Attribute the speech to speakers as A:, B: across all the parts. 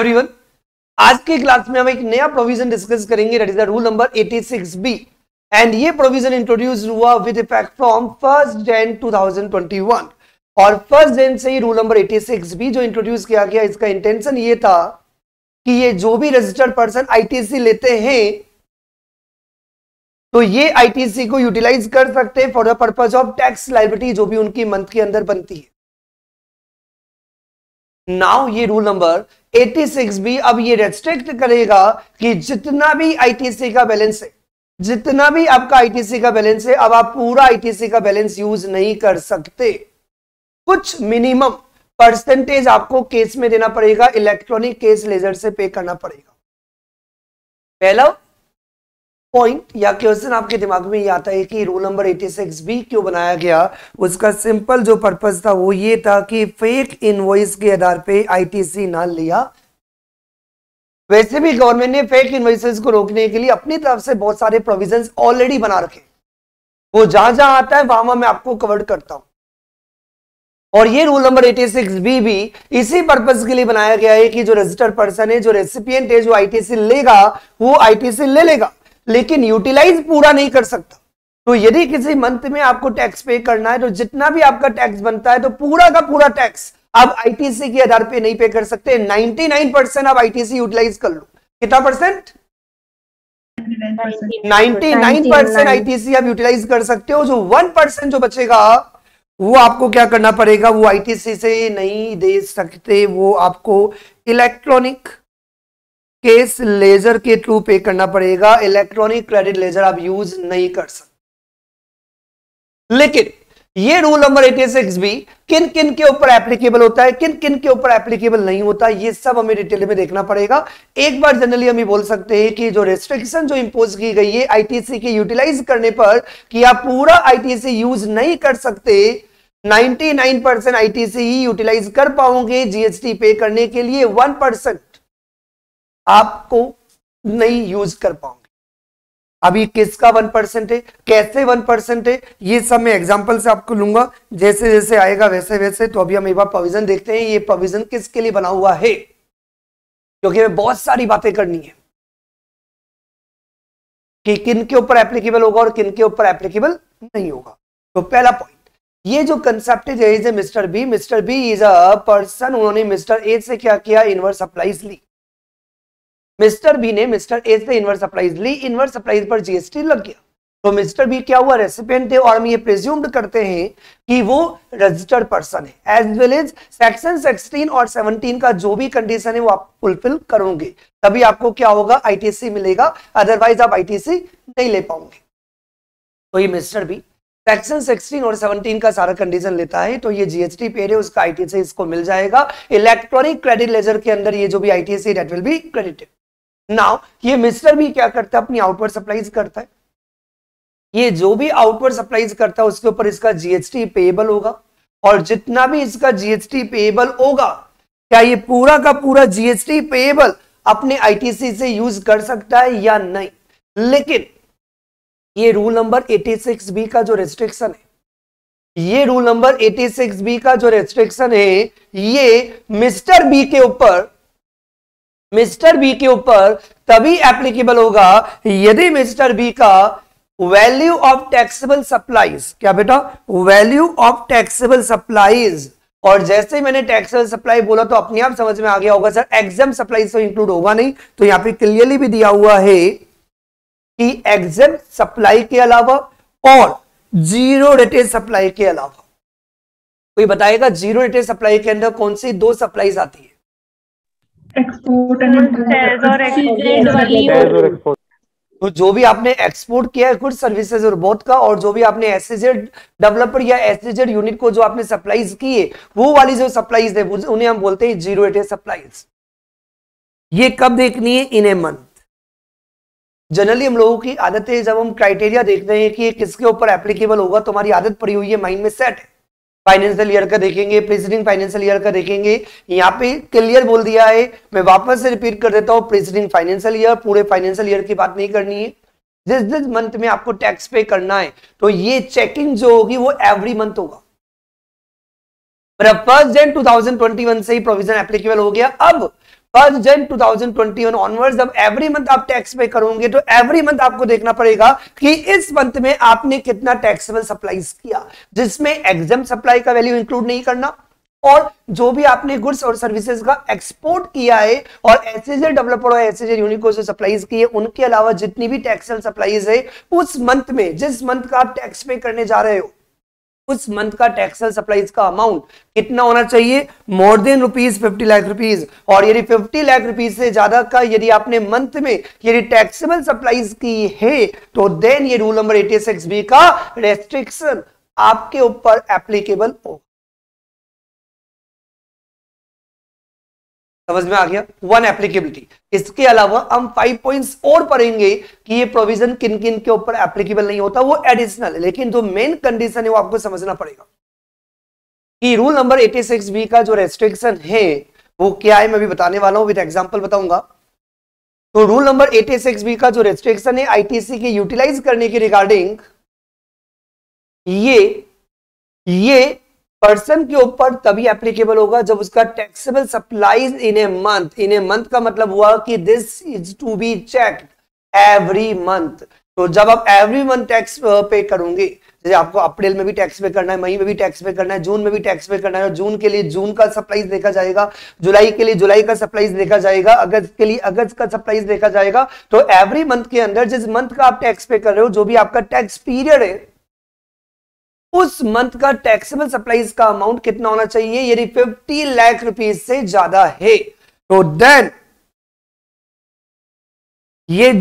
A: Everyone आज के class में हम एक नया प्रोविज़न डिस्कस करेंगे that is the rule number 86 B and ये प्रोविज़न इंट्रोड्यूस हुआ with effect from first Jan 2021 और फ़र्स्ट जैन से ही रूल नंबर 86 बी जो इंट्रोड्यूस किया गया, इसका इंटेंशन ये था कि ये जो भी रजिस्टर्ड पर्सन आईटीसी लेते हैं तो ये आईटीसी को यूटिलाइज कर सकते हैं for the purpose of tax liability जो भी उनकी मंथ के अंदर बनती है। नाउ ये रूल नंबर 86 भी अब ये रेस्ट्रिक्ट करेगा कि जितना भी आईटीसी का बैलेंस है जितना भी आपका आईटीसी का बैलेंस है, अब आप पूरा आईटीसी का बैलेंस यूज़ नहीं कर सकते। कुछ मिनिमम परसेंटेज आपको केस में देना पड़ेगा इलेक्ट्रॉनिक केस लेजर से पे करना पड़ेगा। पहला पॉइंट या क्वेश्चन आपके दिमाग में ये आता है कि रूल नंबर 86 बी क्यों बनाया गया? उसका सिंपल जो पर्पज था वो ये था कि फेक इनवॉइस के आधार पे आईटीसी ना लिया। वैसे भी गवर्नमेंट ने फेक इनवॉइसेस को रोकने के लिए अपनी तरफ़ से बहुत सारे प्रोविजंस ऑलरेडी बना रखे। वो जहाँ जहाँ आता है, वहाँ वहाँ मैं आपको कवर करता हूँ। और ये रूल नंबर 86 बी भी इसी पर्पज के लिए बनाया गया है कि जो रजिस्टर्ड पर्सन है, जो रेसिपियंट है, जो आईटीसी लेगा, वो आईटीसी ले लेगा। लेकिन यूटिलाइज पूरा नहीं कर सकता। तो यदि किसी मंथ में आपको टैक्स पे करना है तो जितना भी आपका टैक्स बनता है तो पूरा का पूरा टैक्स आप आईटीसी के आधार पे नहीं पे कर सकते। 99 परसेंट आप आईटीसी यूटिलाइज कर लो। कितना परसेंट 99 परसेंट आईटीसी आप यूटिलाइज कर सकते हो। जो वन परसेंट जो बचेगा वो आपको क्या करना पड़ेगा? वो आईटीसी से नहीं दे सकते। वो आपको इलेक्ट्रॉनिक केस लेजर के थ्रू पे करना पड़ेगा। इलेक्ट्रॉनिक क्रेडिट लेजर आप यूज़ नहीं कर सकते। लेकिन ये रूल नंबर 86 भी किन किन के ऊपर एप्लीकेबल होता है किन किन के ऊपर एप्लीकेबल नहीं होता, ये सब हमें डिटेल में देखना पड़ेगा। एक बार जनरली हम ये बोल सकते हैं कि जो रेस्ट्रिक्शन जो इंपोज की गई है आईटीसी के यूटिलाइज करने पर कि आप पूरा आईटीसी यूज़ नहीं कर सकते 99 परसेंट आईटीसी ही यूटिलाइज कर पाओगे जीएसटी पे करने के लिए वन परसेंट आपको नहीं यूज़ कर पाओगे अभी किसका वन परसेंट है? कैसे वन परसेंट है? ये सब मैं एग्जांपल से आपको लूँगा। जैसे जैसे आएगा, वैसे वैसे। तो अभी हम एक बार प्रोविज़न देखते हैं, ये प्रोविज़न किसके लिए बना हुआ है? क्योंकि हमें बहुत सारी बातें करनी है। कि किन के ऊपर एप्लीकेबल होगा और किन के ऊपर एप्लीकेबल नहीं होगा। तो पहला पॉइंट ये जो कंसेप्ट है mister B mister B is a person उन्होंने मिस्टर ए से क्या किया? इनवर्स सप्लाईज ली। मिस्टर बी ने मिस्टर ए से इनवर्स सप्लाईज ली इनवर्स सप्लाईज पर जीएसटी लग गया। तो मिस्टर बी क्या हुआ? रेसिपेंट है और हम ये प्रिज्यूम्ड करते हैं कि वो रजिस्टर्ड पर्सन है। एज वेल एज सेक्शन 16 और 17 का जो भी कंडीशन है, वो आप फुलफिल करोगे। तभी आपको क्या होगा? आईटीसी मिलेगा। अदरवाइज़ आप आईटीसी नहीं ले पाओगे। तो ये मिस्टर बी सेक्शन 16 और 17 का सारा कंडीशन लेता है। तो ये जीएसटी पेड है, उसका आईटीसी इसको मिल जाएगा। इलेक्ट्रॉनिक क्रेडिट लेजर के अंदर ये जो भी ITC that will be credited now ये मिस्टर भी क्या करता है? अपनी आउटवर्ड सप्लाईज करता है। ये जो भी आउटवर्ड सप्लाईज करता है, उसके ऊपर इसका जीएसटी पेएबल होगा। और जितना भी इसका जीएसटी पेएबल होगा, क्या ये पूरा का पूरा जीएसटी पेएबल अपने आईटीसी से यूज़ कर सकता है या नहीं? लेकिन ये रूल नंबर 86 बी का जो रेस्ट्रिक्शन है, ये रूल नंबर 86 बी का जो रेस्ट्रिक्शन है, ये मिस्टर बी के ऊपर मिस्टर बी के ऊपर तभी एप्लीकेबल होगा यदि मिस्टर बी का वैल्यू ऑफ़ टैक्सेबल सप्लाईज क्या बेटा? वैल्यू ऑफ़ टैक्सेबल सप्लाईज और जैसे ही मैंने टैक्सेबल सप्लाई बोला तो अपने आप समझ में आ गया होगा सर एग्ज़ाम सप्लाई तो इंक्लूड होगा नहीं। तो यहाँ पे क्लियरली भी दिया हुआ है कि एग्ज़ाम सप्लाई के अलावा और ज़ीरो रेटेज सप्लाई के अलावा। कोई बताएगा ज़ीरो रेटेज सप्लाई के अंदर कौन सी दो सप्लाईज आती है?
B: एक्सपोर्ट एंड
A: तो जो भी आपने एक्सपोर्ट किया है गुड सर्विसेज़ और बोथ का और जो भी आपने एसएजेड डेवलपर या एसएजेड यूनिट को जो आपने सप्लाईज की है वो वाली जो सप्लाईज है उन्हें हम बोलते हैं ज़ीरो एटे सप्लाईज ये कब देखनी है? इन ए मंथ जनरली हम लोगों की आदत है जब हम क्राइटेरिया देख रहे हैं कि किसके ऊपर एप्लीकेबल होगा तो हमारी आदत पड़ी हुई है माइंड में सेट है फाइनेंशियल ईयर का देखेंगे प्रेसिडिंग फाइनेंशियल ईयर का देखेंगे। यहाँ पे क्लियर बोल दिया है। मैं वापस से रिपीट कर देता हूँ प्रेसिडिंग फाइनेंशियल ईयर पूरे फाइनेंशियल ईयर की बात नहीं करनी है। जिस जिस मंथ में आपको टैक्स पे करना है तो ये चेकिंग जो होगी, वो एवरी मंथ होगा। फ़र्स्ट जन 2021 से ही प्रोविज़न एप्लीकेबल हो गया। अब फ़र्स्ट जन 2021 ऑनवर्ड्स जब एवरी मंथ आप टैक्स पे करोगे तो एवरी मंथ आपको देखना पड़ेगा कि इस मंथ में आपने कितना टैक्सेबल सप्लाईज किया, जिसमें एग्ज़ाम सप्लाई का वैल्यू इंक्लूड नहीं करना, और जो भी आपने गुड्स और सर्विसेज़ का एक्सपोर्ट किया है, और एसएजे डेवलपर और एसएजे यूनिट को जो सप्लाईज की है उनके अलावा जितनी भी टैक्सल सप्लाईज है, उस मंथ में, जिस मंथ का आप टैक्स पे करने जा रहे हो उस मंथ का टैक्स सप्लाईज का अमाउंट कितना होना चाहिए? More than rupees fifty lakh rupees और यदि फिफ्टी लाख रुपीज़ से ज़्यादा का यदि आपने मंथ में यदि टैक्सेबल सप्लाईज की है तो देन ये रूल नंबर 86 बी का रेस्ट्रिक्शन आपके ऊपर एप्लीकेबल होगा। समझ में आ गया? वन एप्लीकेबिलिटी इसके अलावा हम फाइव पॉइंट्स और पढ़ेंगे कि ये प्रोविज़न किन किन के ऊपर एप्लीकेबल नहीं होता, वो एडिशनल है। लेकिन जो मेन कंडीशन है, वो आपको समझना पड़ेगा। कि रूल नंबर 86 बी का जो रेस्ट्रिक्शन है, वो क्या है, मैं भी बताने वाला हूँ विद एग्जांपल बताऊँगा। तो रूल नंबर 86 बी का जो रेस्ट्रिक्शन है आईटीसी के यूटिलाइज करने के रिगार्डिंग ये ये पर्सन के ऊपर तभी एप्लीकेबल होगा जब उसका taxable supplies in a month in a month का मतलब हुआ कि this is to be check every month तो जब आप एवरी मंथ टैक्स पे करोगे, जैसे आपको अप्रैल में भी टैक्स पे करना है, मई में भी टैक्स पे करना है, जून में भी टैक्स पे करना है और जून के लिए जून का सप्लाईज देखा जाएगा, जुलाई के लिए जुलाई का सप्लाईज देखा जाएगा, अगस्त के लिए अगस्त का सप्लाईज देखा जाएगा तो एवरी मंथ के अंदर जिस मंथ का आप टैक्स पे कर रहे हो, जो भी आपका टैक्स पीरियड है उस मंथ का टैक्सेबल सप्लाईज का अमाउंट कितना होना चाहिए? यदि 50 लाख रुपीज़ से ज़्यादा है। तो देन ये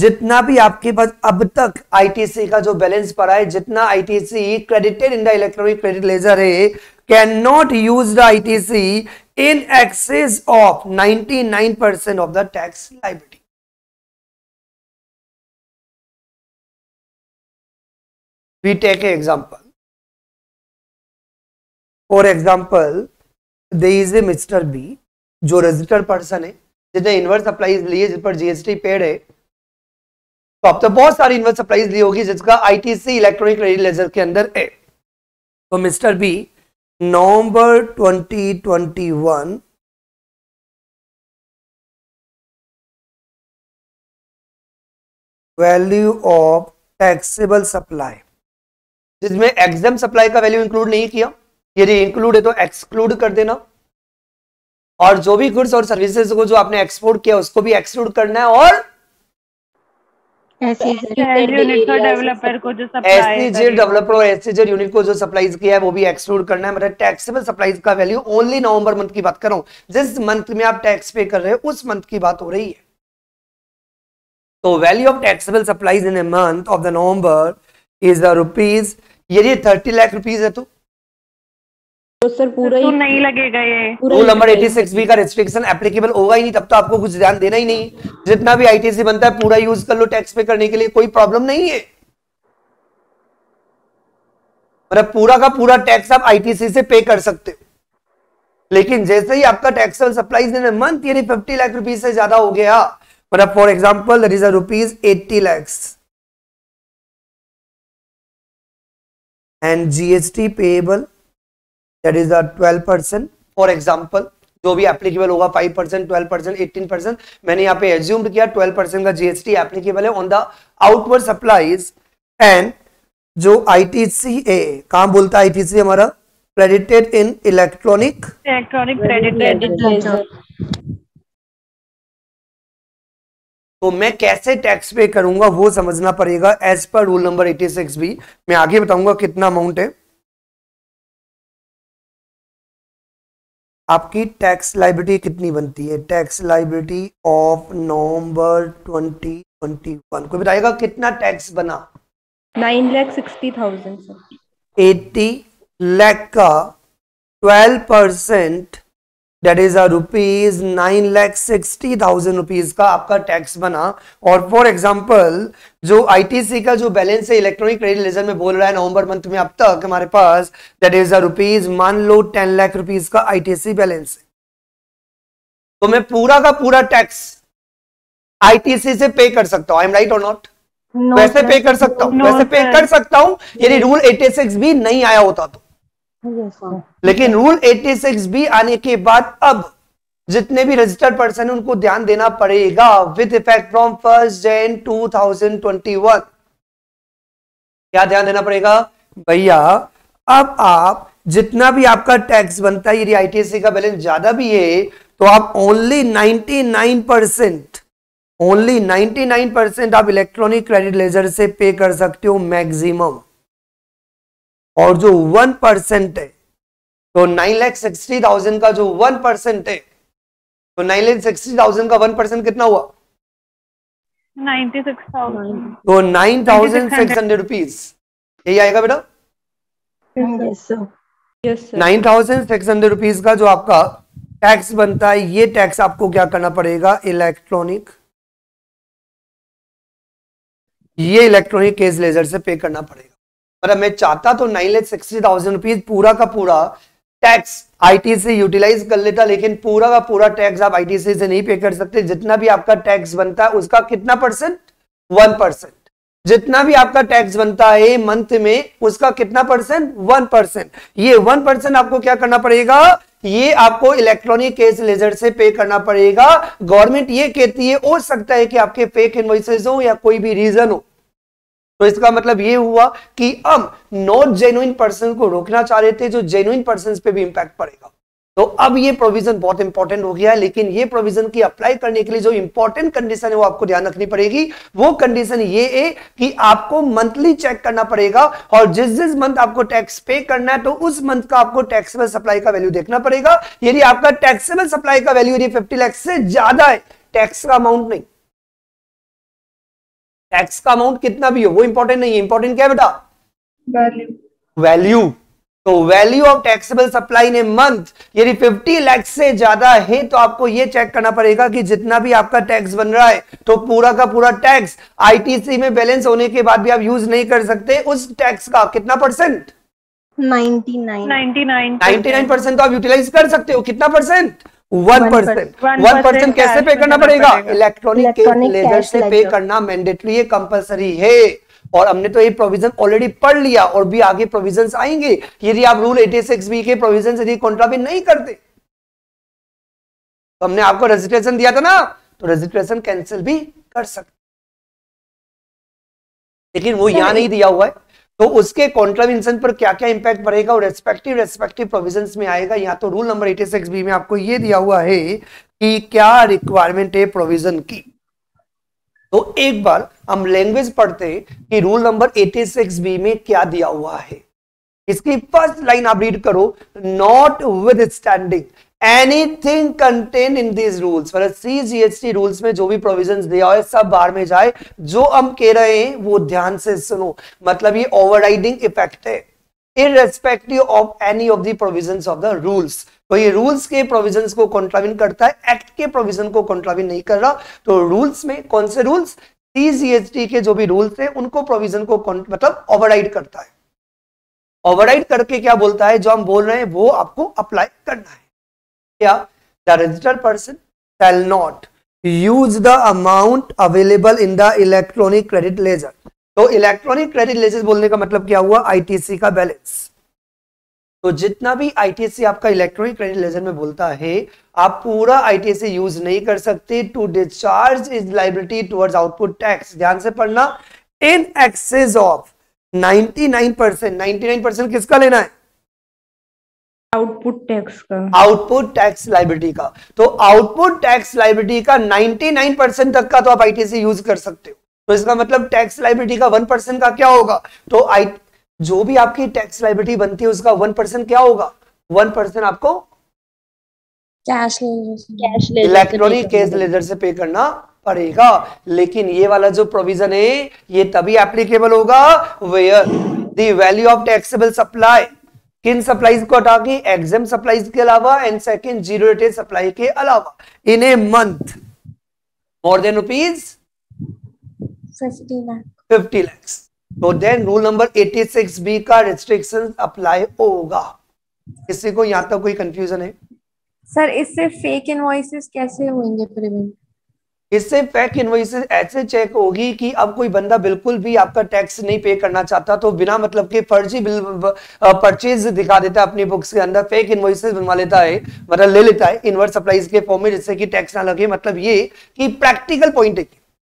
A: जितना भी आपके पास अब तक आईटीसी का जो बैलेंस पड़ा है, जितना ITC credited in the electronic credit ledger है can not use the ITC in excess of 99 percent of the tax liability we take an for example there is a mister B जो registered person है, जिसने inward supplies लिए, जिस पर GST paid है। तो अब तो बहुत सारी इनवर्स सप्लाईज ली होगी, जिसका आईटीसी इलेक्ट्रॉनिक क्रेडिट लेजर के अंदर है। तो mister B November 2021 value of taxable supply जिसमें एग्ज़ाम सप्लाई का वैल्यू इंक्लूड नहीं किया। यदि इंक्लूड है तो एक्सक्लूड कर देना। और जो भी गुड्स और सर्विसेज़ को जो आपने एक्सपोर्ट किया उसको भी एक्सक्लूड करना है और
C: डेवलपर को जो
A: डेवलपर और एससीजेड यूनिट को जो सप्लाईज किया है वो भी एक्सक्लूड करना है। मतलब टैक्सेबल सप्लाईज का वैल्यू ओनली नवंबर मंथ की बात कर। रहा हूँ जिस मंथ में आप टैक्स पे कर रहे हो उस मंथ की बात हो रही है। तो value of taxable supplies in a month of the November is the rupees यदि थर्टी लाख रुपीज़ है तो।
C: तो सर पूरा तो नहीं लगेगा ये।
A: रूल नंबर 86 बी का रिस्ट्रिक्शन एप्लीकेबल होगा ही नहीं तब तो आपको कुछ ध्यान देना ही नहीं। जितना भी आईटीसी बनता है पूरा यूज़ कर लो टैक्स पे करने के लिए कोई प्रॉब्लम नहीं है। मतलब पूरा का पूरा टैक्स आप आईटीसी से पे कर सकते हो। लेकिन जैसे ही आपका टैक्सेबल सप्लाईज इन मंथ यानी 50 लाख रुपीज़ से ज़्यादा हो गया। मतलब for example that is a rupees 80 lakhs and GST payable that is the twelve percent for example जो भी एप्लीकेबल होगा five percent twelve percent eighteen percent मैंने यहाँ पे एज्यूम किया ट्वेल्व परसेंट का जीएसटी एप्लीकेबल है on the outward supplies and जो आईटीसी ए कहा बोलता है आईटीसी हमारा? Credited in electronic
C: electronic credit
A: तो मैं कैसे टैक्स पे करूँगा वो समझना पड़ेगा एज पर रूल नंबर 86 भी मैं आगे बताऊँगा कितना अमाउंट है। आपकी टैक्स लाइबिलिटी कितनी बनती है? टैक्स लाइबिलिटी ऑफ़ नवंबर 2021 कोई बताएगा कितना टैक्स बना?
C: Nine lakh sixty thousand
A: eighty lakh का twelve percent that is rupees nine lakh sixty thousand rupees का आपका टैक्स बना। और फॉर एग्ज़ाम्पल जो आईटीसी का जो बैलेंस है इलेक्ट्रॉनिक क्रेडिट लेजर में बोल रहा है नवंबर मंथ में अब तक हमारे पास दैट इज़ रुपीज़ मान लो टेन लाख रुपीज़ का आईटीसी बैलेंस है। तो मैं पूरा का पूरा टैक्स आईटीसी से पे कर सकता हूँ। आई एम राइट और नॉट वैसे पे कर सकता हूँ। वैसे पे कर सकता हूँ यदि रूल 86 भी नहीं आया होता तो। लेकिन रूल 86 भी आने के बाद अब जितने भी रजिस्टर्ड पर्सन उनको ध्यान देना पड़ेगा with effect from first Jan 2021 क्या ध्यान देना पड़ेगा? भैया अब आप जितना भी आपका टैक्स बनता है यदि आईटीसी का बैलेंस ज़्यादा भी है तो आप ओनली 99 परसेंट ओनली 99 परसेंट आप इलेक्ट्रॉनिक क्रेडिट लेजर से पे कर सकते हो मैक्सिमम और जो वन परसेंट है तो नाइन लैख सिक्सटी थाउज़ेंड का जो वन परसेंट है तो नाइन लैख सिक्सटी थाउज़ेंड का वन परसेंट कितना हुआ? तो nine thousand six hundred rupees यही आएगा बेटा? Nine thousand six hundred rupees का जो आपका टैक्स बनता है ये टैक्स आपको क्या करना पड़ेगा? इलेक्ट्रॉनिक ये इलेक्ट्रॉनिक केस लेजर से पे करना पड़ेगा। मतलब मैं चाहता तो नाइन लेख सिक्सटी थाउज़ेंड रुपीज़ पूरा का पूरा टैक्स आईटी से यूटिलाइज कर लेता, लेकिन पूरा का पूरा टैक्स आप आईटीसी से नहीं पे कर सकते। जितना भी आपका टैक्स बनता है, उसका कितना परसेंट वन परसेंट जितना भी आपका टैक्स बनता है मंथ में, उसका कितना परसेंट वन परसेंट ये वन परसेंट आपको क्या करना पड़ेगा? ये आपको इलेक्ट्रॉनिक केस लेजर से पे करना पड़ेगा। गवर्नमेंट ये कहती है, हो सकता है कि आपके फेक इन्वॉइसेस हो या कोई भी रीजन हो। तो इसका मतलब ये हुआ कि हम नॉट जेन्युइन पर्सन को रोकना चाह रहे थे, जो जेन्युइन पर्सन पे भी इंपैक्ट पड़ेगा। तो अब ये प्रोविज़न बहुत इंपॉर्टेंट हो गया है, लेकिन ये प्रोविज़न की अप्लाई करने के लिए जो इंपॉर्टेंट कंडीशन है, वो आपको ध्यान रखनी पड़ेगी। वो कंडीशन ये है कि आपको मंथली चेक करना पड़ेगा, और जिस जिस मंथ आपको टैक्स पे करना है तो उस मंथ का आपको टैक्सेबल सप्लाई का वैल्यू देखना पड़ेगा। यदि आपका टैक्सेबल सप्लाई का वैल्यू यदि फिफ्टी लैक्स से ज़्यादा है टैक्स का अमाउंट नहीं। टैक्स का अमाउंट कितना भी हो वो इंपॉर्टेंट नहीं है। इंपॉर्टेंट क्या बेटा?
B: वैल्यू
A: वैल्यू तो value of taxable supply in a month यदि 50 लाख से ज़्यादा है तो आपको यह चेक करना पड़ेगा कि जितना भी आपका टैक्स बन रहा है तो पूरा का पूरा टैक्स आईटीसी में बैलेंस होने के बाद भी आप यूज़ नहीं कर सकते। उस टैक्स का कितना परसेंट 99 परसेंट तो आप यूटिलाइज कर सकते हो। कितना percent one percent one percent कैसे पे करना पड़ेगा? इलेक्ट्रॉनिक लेजर से पे करना मैंडेटरी कंपल्सरी है। और हमने तो ये प्रोविज़न ऑलरेडी पढ़ लिया और भी आगे प्रोविजंस आएँगे। यदि आप रूल 86 बी के प्रोविज़न यदि कॉन्ट्राबिन नहीं करते तो हमने आपको रजिस्ट्रेशन दिया था ना तो रजिस्ट्रेशन कैंसिल भी कर सकते लेकिन वो यहाँ नहीं दिया हुआ है। तो उसके कॉन्ट्रावेंशन पर क्या क्या इंपैक्ट पड़ेगा और रेस्पेक्टिव रेस्पेक्टिव प्रोविजंस में आएगा? यहाँ तो रूल नंबर 86 बी में आपको ये दिया हुआ है कि क्या रिक्वायरमेंट है प्रोविज़न की। तो एक बार हम लैंग्वेज पढ़ते हैं कि रूल नंबर 86 बी में क्या दिया हुआ है। इसकी फ़र्स्ट लाइन आप रीड करो notwithstanding anything contain in these rules मतलब सी जीएसटी रूल्स में जो भी प्रोविज़न दिया है, सब बाहर में जाए। जो हम कह रहे हैं, वो ध्यान से सुनो। मतलब ये ओवरराइडिंग इफ़ेक्ट है। Irrespective of any of the provisions of the rules तो ये रूल्स के प्रोविजंस को कॉन्ट्राविन करता है। एक्ट के प्रोविज़न को कॉन्ट्राविन नहीं कर रहा। तो रूल्स में कौन से रूल्स सीजीएसटी के जो भी रूल्स है, उनको प्रोविज़न को मतलब ओवरराइड करता है। ओवरराइड करके क्या बोलता है? जो हम बोल रहे हैं, वो आपको अप्लाई करना है। क्या the registered person shall not use the amount available in the electronic credit ledger तो इलेक्ट्रॉनिक क्रेडिट लेजर बोलने का मतलब क्या हुआ? आईटीसी का बैलेंस तो जितना भी आईटीसी आपका इलेक्ट्रॉनिक क्रेडिट लेजर में बोलता है, आप पूरा आईटीसी यूज़ नहीं कर सकते। To discharge is liability towards output tax ध्यान से पढ़ना in excess of 99 percent ninety किसका लेना है?
C: आउटपुट टैक्स का।
A: आउटपुट टैक्स लाइबिलिटी का। तो आउटपुट टैक्स लाइबिलिटी का 99 परसेंट तक का तो आप आईटीसी यूज़ कर सकते हो। तो इसका मतलब टैक्स लाइबिलिटी का वन परसेंट का क्या होगा? तो आई जो भी आपकी टैक्स लाइबिलिटी बनती है उसका वन परसेंट क्या होगा? वन परसेंट आपको
D: cash cash
A: electronic cash ledger से पे करना पड़ेगा। लेकिन ये वाला जो प्रोविज़न है ये तभी एप्लीकेबल होगा where the value of taxable supply किन सप्लाईज को हटा के एग्ज़ाम सप्लाईज के अलावा and second zero rated supply के अलावा। In a month more than rupees? Fifty lakhs. तो देन रूल नंबर 86 बी का रिस्ट्रिक्शन अप्लाई होगा। किसी को यहाँ तक कोई कंफ्यूजन है?
D: सर इससे फेक इनवॉइसेस कैसे होंगे प्रिवेंट
A: इससे फेक इन्वॉइसेस ऐसे चेक होगी कि अब कोई बंदा बिल्कुल भी आपका टैक्स नहीं पे करना चाहता तो बिना मतलब के फर्जी बिल परचेज दिखा देता है अपनी बुक्स के अंदर। फेक इन्वॉइसेस बनवा लेता है मतलब ले लेता है इनवर्स सप्लाईज के फॉर्म में, जिससे कि टैक्स ना लगे। मतलब ये कि प्रैक्टिकल पॉइंट है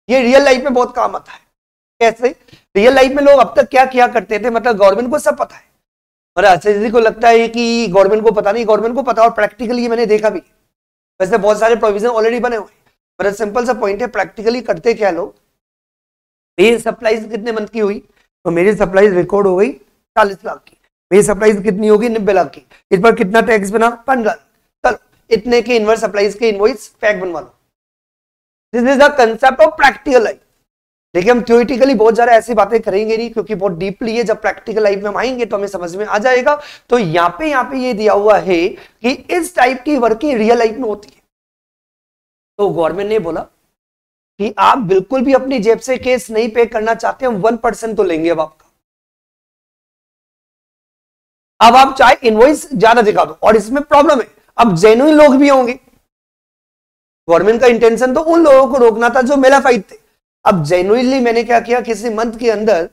A: ये। रियल लाइफ में बहुत काम आता है। कैसे? रियल लाइफ में लोग अब तक क्या किया करते थे? मतलब गवर्नमेंट को सब पता है। और अच्छा को लगता है कि गवर्नमेंट को पता नहीं। गवर्नमेंट को पता और प्रैक्टिकली मैंने देखा भी। वैसे बहुत सारे प्रोविज़न ऑलरेडी बने हुए मेरा सिंपल सा पॉइंट है प्रैक्टिकली करते क्या लोग? मेरी सप्लाईज कितने मंथ की हुई? तो मेरी सप्लाईज रिकॉर्ड हो गई चालीस लाख की। मेरी सप्लाईज कितनी होगी? नब्बे लाख की। इस पर कितना टैक्स बना? पंद्रह। चलो, इतने के इनवर्स सप्लाईज के इनवॉइस पैक बनवा लो। This is the concept of practical life देखिए, हम थ्योरिटिकली बहुत ज़्यादा ऐसी बातें करेंगे नहीं, क्योंकि बहुत डीपली है। जब प्रैक्टिकल लाइफ में हम आएँगे तो हमें समझ में आ जाएगा। तो यहाँ पे यहाँ पे ये दिया हुआ है कि इस टाइप की वर्किंग रियल लाइफ में होती है। तो गवर्नमेंट ने बोला कि आप बिल्कुल भी अपनी जेब से केस नहीं पे करना चाहते, हम वन परसेंट तो लेंगे अब आपका। अब आप चाहे इनवॉइस ज़्यादा दिखा दो, और इसमें प्रॉब्लम है, अब जेन्युइन लोग भी होंगे। गवर्नमेंट का इंटेंशन तो उन लोगों को रोकना था जो मेला फाइट थे। अब जेन्युइनली मैंने क्या किया, किसी मंथ के अंदर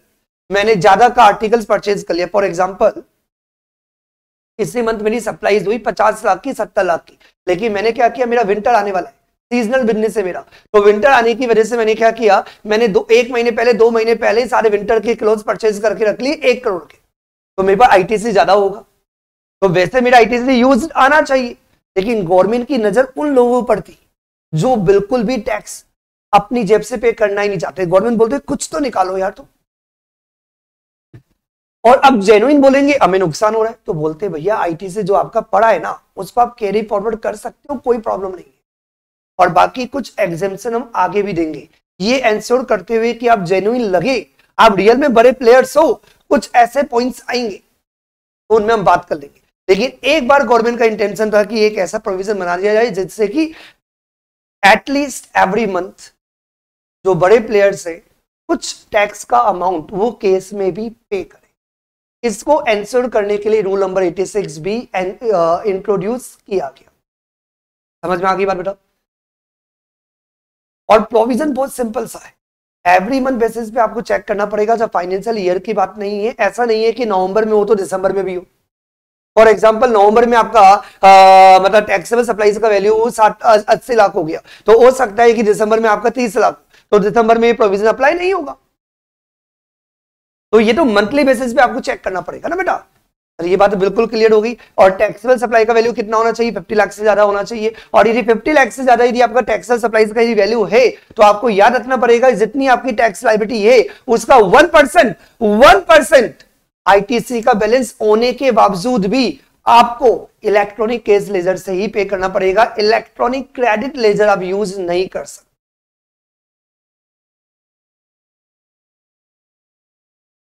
A: मैंने ज़्यादा का आर्टिकल्स परचेज कर लिया। फॉर एग्ज़ाम्पल इसी मंथ मेरी सप्लाईज हुई पचास लाख की, सत्तर लाख की। लेकिन मैंने क्या किया, मेरा विंटर आने वाला है। सीजनल बिज़नेस है मेरा। तो विंटर आने की वजह से मैंने क्या किया, मैंने दो, एक महीने पहले, दो महीने पहले सारे विंटर के क्लोथ परचेज करके रख लिए एक करोड़ के। तो मेरे पास आईटीसी ज़्यादा होगा। तो वैसे मेरा आईटीसी यूज़ आना चाहिए, लेकिन गवर्नमेंट की नज़र उन लोगों पर थी, जो बिल्कुल भी टैक्स अपनी जेब से पे करना ही नहीं चाहते। गवर्नमेंट बोलते कुछ तो निकालो यार तुम। और अब जेनुइन बोलेंगे, हमें नुकसान हो रहा है। तो बोलते भैया आईटी से जो आपका पड़ा है ना, उसको आप कैरी फॉरवर्ड कर सकते हो, कोई प्रॉब्लम नहीं और बाकी कुछ एग्जामेशन हम आगे भी देंगे। ये एंश्योर करते हुए कि आप जेन्युइन लगे, आप रियल में बड़े प्लेयर्स हो, कुछ ऐसे पॉइंट्स आएँगे तो उनमें हम बात कर लेंगे। लेकिन एक बार गवर्नमेंट का इंटेंशन था कि एक ऐसा प्रोविज़न बना दिया जाए, जिससे कि एटलीस्ट एवरी मंथ जो बड़े प्लेयर्स है, कुछ टैक्स का अमाउंट वो केस में भी पे करें। इसको एंसर करने के लिए रूल नंबर 86 भी इंट्रोड्यूस किया गया। समझ में आ गई बात बेटा? और प्रोविज़न बहुत सिंपल सा है। एवरी मंथ बेसिस पे आपको चेक करना पड़ेगा जब फाइनेंशियल ईयर की बात नहीं है ऐसा नहीं है कि नवंबर में हो तो दिसंबर में भी हो। फॉर एग्ज़ाम्पल नवंबर में आपका आ, मतलब टैक्सेबल सप्लाईज का वैल्यू अस्सी लाख हो गया। तो हो सकता है कि दिसंबर में आपका तीस लाख तो दिसंबर में प्रोविज़न अप्लाई नहीं होगा। तो ये तो मंथली बेसिस पे आपको चेक करना पड़ेगा ना बेटा? ये बात बिल्कुल क्लियर होगी। और टैक्सेबल सप्लाई का वैल्यू कितना होना चाहिए? 50 लाख से ज़्यादा होना चाहिए। और यदि 50 लाख से ज़्यादा यदि आपका टैक्सेबल सप्लाई का वैल्यू है तो आपको याद रखना पड़ेगा, जितनी आपकी टैक्स लाइबिलिटी है, उसका one percent one percent ITC का बैलेंस होने के बावजूद भी आपको इलेक्ट्रॉनिक केस लेजर से ही पे करना पड़ेगा। इलेक्ट्रॉनिक क्रेडिट लेजर आप यूज़ नहीं कर सकते।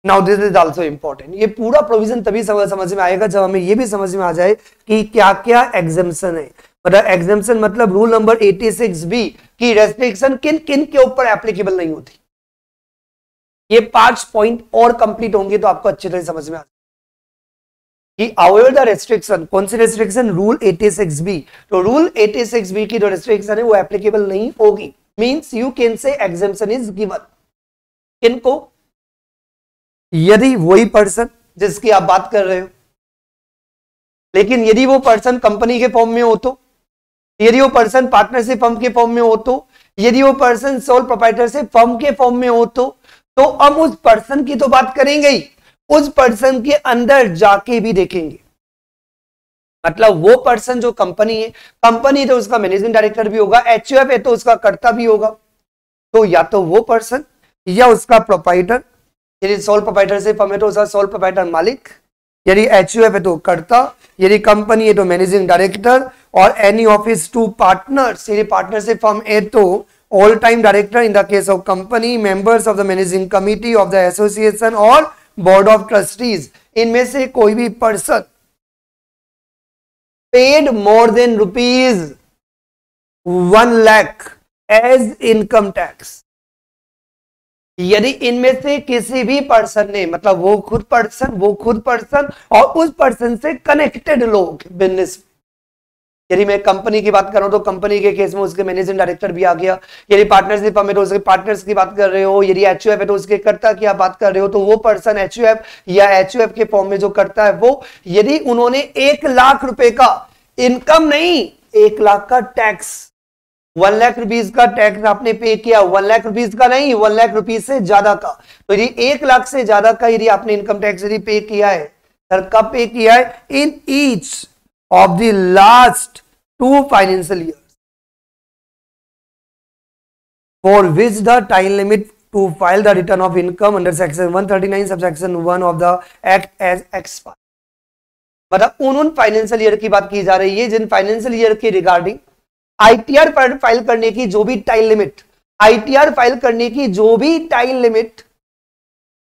A: Now this is also important ये पूरा प्रोविज़न तभी समझ समझ में आएगा जब हमें ये भी समझ में आ जाए कि क्या क्या एग्जामेशन है। मतलब एग्जामेशन मतलब रूल नंबर 86 बी की रेस्ट्रिक्शन किन किन के ऊपर एप्लीकेबल नहीं होती। ये पाँच पॉइंट और कंप्लीट होंगे तो आपको अच्छी तरह समझ में आ कि आवर द रेस्ट्रिक्शन कौन सी रेस्ट्रिक्शन रूल 86 बी तो रूल 86 बी की जो रेस्ट्रिक्शन है वो एप्लीकेबल नहीं होगी। Means you can say एग्जामेशन is given किनको? यदि वही पर्सन जिसकी आप बात कर रहे हो, लेकिन यदि वो पर्सन कंपनी के फॉर्म में हो तो यदि वो पर्सन पार्टनरशिप फर्म के फॉर्म में हो तो यदि वो पर्सन सोल प्रोपाइटरशिप फर्म के फॉर्म में हो तो तो हम उस पर्सन की तो बात करेंगे ही। उस पर्सन के अंदर जाके भी देखेंगे। मतलब वो पर्सन जो कंपनी है कंपनी तो उसका मैनेजिंग डायरेक्टर भी होगा एचओएफ है तो उसका कर्ता भी होगा। तो या तो वो पर्सन या उसका प्रोपाइटर यदि सोल प्रोपाइटर से तो उसका सोल प्रोपाइटर मालिक, यदि एच है तो कर्ता, यदि कंपनी है तो मैनेजिंग डायरेक्टर और any of his two partners यदि पार्टनरशिप फर्म है तो all time director in the case of company members of the managing committee of the association और बोर्ड ऑफ़ ट्रस्टीज इनमें से कोई भी person paid more than rupees one lakh as income tax यदि इनमें से किसी भी पर्सन ने मतलब वो खुद पर्सन वो खुद पर्सन और उस पर्सन से कनेक्टेड लोग बिज़नेस यदि मैं कंपनी की बात कर रहा हूँ तो कंपनी के केस में उसके मैनेजिंग डायरेक्टर भी आ गया। यदि पार्टनरशिप में तो उसके पार्टनर्स की बात कर रहे हो, यदि एचयूएफ है तो उसके कर्ता की आप बात कर रहे हो तो वो पर्सन एच या एच के फॉर्म में जो करता है वो, यदि उन्होंने एक लाख रुपए का इनकम नहीं, एक लाख का टैक्स वन लाख रुपीज़ का टैक्स आपने पे किया। वन लाख रुपीज़ का नहीं वन लाख रुपीज़ से ज़्यादा का। तो यदि एक लाख से ज़्यादा का यदि आपने इनकम टैक्स यदि पे किया है, सर कब पे किया है? In each of the last two financial year for which the time limit to file the return of income under section 139 subsection 1 of the act has expire मतलब उन उन फाइनेंशियल ईयर की बात की जा रही है जिन फाइनेंशियल ईयर के रिगार्डिंग आईटीआर फ़ाइल करने की जो भी टाइम लिमिट आईटीआर फ़ाइल करने की जो भी टाइम लिमिट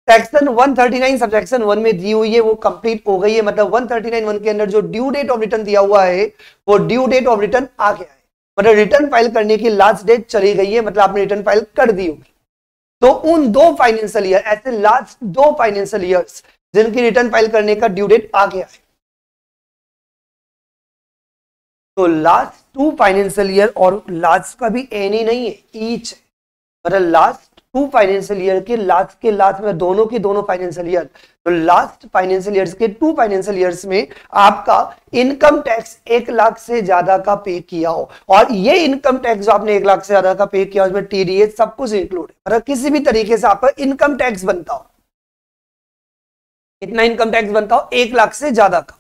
A: सेक्शन 139 सबसेक्शन 1 में दी हुई है, वो कंप्लीट हो गई है। मतलब 139 वन के अंदर जो ड्यू डेट ऑफ़ रिटर्न दिया हुआ है, वो ड्यू डेट ऑफ़ रिटर्न आ गया है। मतलब रिटर्न फ़ाइल करने की लास्ट डेट चली गई है मतलब आपने रिटर्न फ़ाइल कर दी होगी। तो उन दो फाइनेंशियल ईयर ऐसे लास्ट दो फाइनेंशियल ईयर्स जिनकी रिटर्न फ़ाइल करने का ड्यू डेट आ गया है। तो लास्ट टू फाइनेंशियल ईयर और लास्ट का भी एन ही नहीं है ईच मतलब लास्ट टू फाइनेंशियल ईयर के लास्ट के लास्ट में दोनों के दोनों फाइनेंशियल ईयर तो लास्ट फाइनेंशियल ईयर्स के टू फाइनेंशियल ईयर्स में आपका इनकम टैक्स एक लाख से ज़्यादा का पे किया हो। और ये इनकम टैक्स जो आपने एक लाख से ज़्यादा का पे किया उसमें टीडीएस सब कुछ इंक्लूड है। मतलब किसी भी तरीके से आपका इनकम टैक्स बनता हो। कितना इनकम टैक्स बनता हो? एक लाख से ज़्यादा का।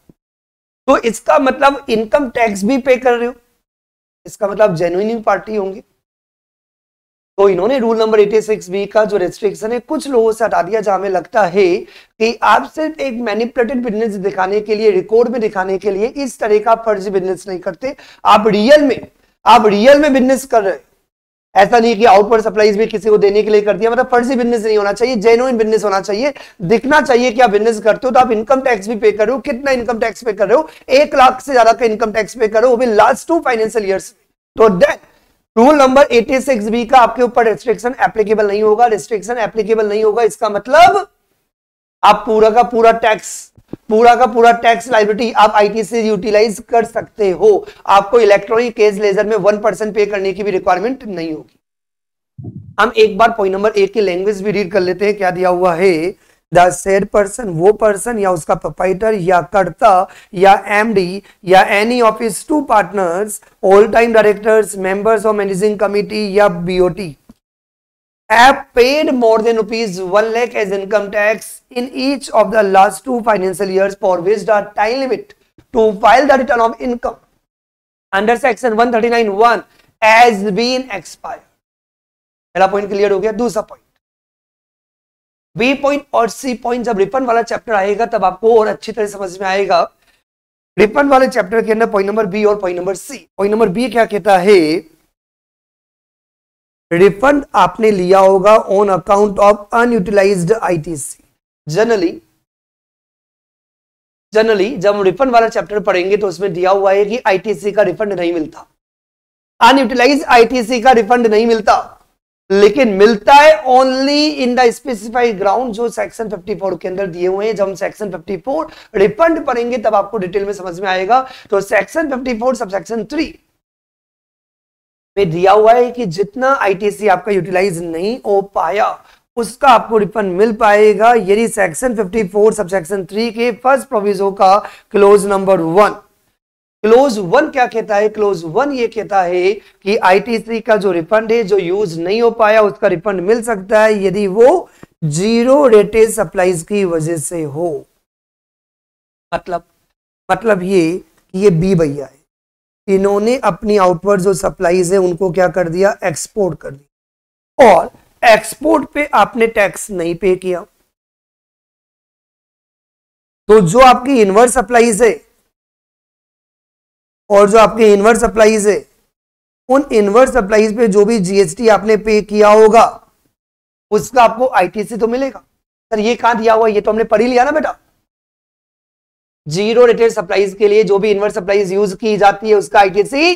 A: तो इसका मतलब इनकम टैक्स भी पे कर रहे हो। इसका मतलब जेन्युन पार्टी होंगे। तो इन्होंने रूल नंबर 86 बी का जो रेस्ट्रिक्शन है, कुछ लोगों से हटा दिया, जहाँ हमें लगता है कि आप सिर्फ़ एक मैनिपुलेटेड बिज़नेस दिखाने के लिए रिकॉर्ड में दिखाने के लिए इस तरह का फर्जी बिज़नेस नहीं करते। आप रियल में, आप रियल में बिज़नेस कर रहे ऐसा नहीं कि आउटवर्ड सप्लाईज भी किसी को देने के लिए कर दिया मतलब फर्जी बिज़नेस नहीं होना चाहिए जेन्युइन बिज़नेस होना चाहिए। दिखना चाहिए कि आप बिज़नेस करते हो तो आप इनकम टैक्स भी पे कर रहे हो। कितना इनकम टैक्स पे कर रहे हो? एक लाख से ज़्यादा का इनकम टैक्स पे कर वो भी लास्ट टू फाइनेंशियल ईयर्स तो रूल नंबर 86 बी का आपके ऊपर रिस्ट्रिक्शन एप्लीकेबल नहीं होगा। रिस्ट्रिक्शन एप्लीकेबल नहीं होगा। इसका मतलब आप पूरा का पूरा टैक्स पूरा का पूरा टैक्स लाइबिलिटी आप आईटी से यूटिलाइज कर सकते हो। आपको इलेक्ट्रॉनिक केस लेजर में वन परसेंट पे करने की भी रिक्वायरमेंट नहीं होगी। हम एक बार पॉइंट नंबर एक की लैंग्वेज भी रीड कर लेते हैं, क्या दिया हुआ है? द सेड पर्सन वो पर्सन या उसका प्रोपाइटर या कर्ता या एमडी या any of his two partners all time directors members of managing committee या BOT have paid more than rupees 1 lakh as income tax in each of the last two financial years for which the time limit to file the return of income under section 139.1 has been expired. पहला point clear हो गया दूसरा point B point और C point जब refund वाला chapter आएगा तब आपको और अच्छी तरह समझ में आएगा रिफंड वाले चैप्टर के अंदर पॉइंट नंबर बी और point number C point number B क्या कहता है रिफंड आपने लिया होगा on account of unutilized ITC generally generally जब हम रिफंड वाला चैप्टर पढ़ेंगे तो उसमें दिया हुआ है कि आईटीसी का रिफंड नहीं मिलता। अनयूटिलाइज आईटीसी का रिफंड नहीं मिलता, लेकिन मिलता है only in the specified ground जो सेक्शन 54 के अंदर दिए हुए हैं। जब हम सेक्शन 54 रिफंड पढ़ेंगे तब आपको डिटेल में समझ में आएगा। तो सेक्शन 54 सब सेक्शन थ्री में दिया हुआ है कि जितना आईटीसी आपका यूटिलाइज नहीं हो पाया, उसका आपको रिफंड मिल पाएगा। यदि सेक्शन 54 सब सेक्शन थ्री के फ़र्स्ट प्रोविजो का clause number one clause one क्या कहता है? क्लोज वन ये कहता है कि आईटीसी का जो रिफंड है, जो यूज़ नहीं हो पाया, उसका रिफंड मिल सकता है यदि वो ज़ीरो रेटेड सप्लाईज की वजह से हो। मतलब मतलब ये ये बी भैया है। इन्होंने अपनी आउटवर्ड जो सप्लाईज है, उनको क्या कर दिया? एक्सपोर्ट कर दिया और एक्सपोर्ट पे आपने टैक्स नहीं पे किया। तो जो आपकी इनवर्स सप्लाईज है, और जो आपके इनवर्स सप्लाईज है, उन इनवर्स सप्लाईज पे जो भी जीएसटी आपने पे किया होगा, उसका आपको आईटीसी तो मिलेगा। सर, ये कहाँ दिया हुआ ये तो हमने पढ़ी लिया ना बेटा। ज़ीरो रेटेड सप्लाईज के लिए जो भी इनवर्स सप्लाईज यूज़ की जाती है उसका आईटीसी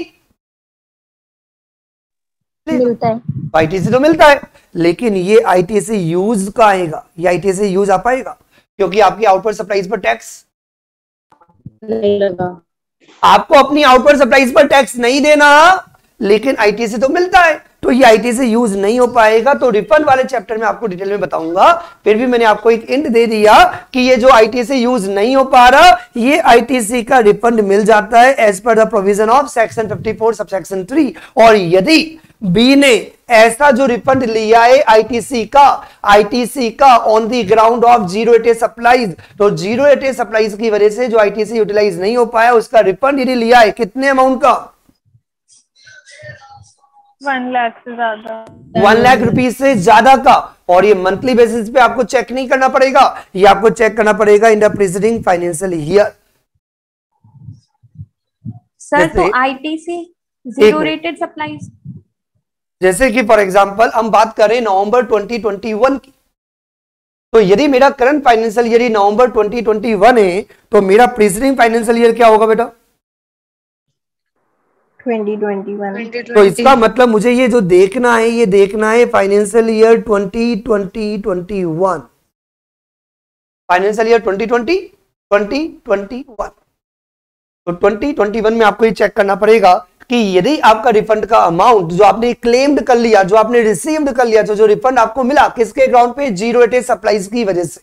D: मिलता है।
A: आईटीसी तो मिलता है लेकिन ये आईटीसी यूज़ का आएगा ये आईटीसी यूज़ आ पाएगा? क्योंकि आपकी आउटवर्ड सप्लाईज पर टैक्स
C: नहीं लगा।
A: आपको अपनी आउटवर्ड सप्लाईज पर टैक्स नहीं देना लेकिन आईटीसी तो मिलता है। तो ये आईटी से यूज़ नहीं हो पाएगा तो रिफंड वाले चैप्टर में आपको डिटेल में बताऊँगा। फिर भी मैंने आपको एक इंट दे दिया कि ये जो आईटी से यूज़ नहीं हो पा रहा, ये आईटीसी का रिफंड मिल जाता है as per the provision of section 54 subsection 3 और यदि बी ने ऐसा जो रिफंड लिया है आईटीसी का आईटीसी का on the ground of zero supplies तो ज़ीरो सप्लाईज की वजह से जो आईटीसी यूटिलाइज नहीं हो पाया, उसका रिफंड यदि लिया है, कितने अमाउंट का?
C: वन लाख से ज़्यादा।
A: वन लाख रुपीज़ से ज़्यादा का और ये मंथली बेसिस पे आपको चेक नहीं करना पड़ेगा। ये आपको चेक करना पड़ेगा in the preceding financial year
D: sir तो आईटीसी ज़ीरो रेटेड सप्लाईज
A: जैसे कि फॉर एग्जांपल हम बात करें नवंबर 2021 की। तो यदि मेरा करंट फाइनेंशियल ईयर नवंबर 2021 है तो मेरा प्रीसीडिंग फाइनेंशियल ईयर क्या होगा बेटा?
C: 2021
A: तो इसका मतलब मुझे ये जो देखना है ये देखना है फाइनेंशियल ईयर 2020-21 फाइनेंशियल ईयर 2020 2021 तो 2021 में आपको ये चेक करना पड़ेगा कि यदि आपका रिफंड का अमाउंट जो आपने क्लेम्ड कर लिया जो आपने रिसीव्ड कर लिया जो जो रिफंड आपको मिला किसके ग्राउंड पे? ज़ीरो सप्लाईज की वजह से।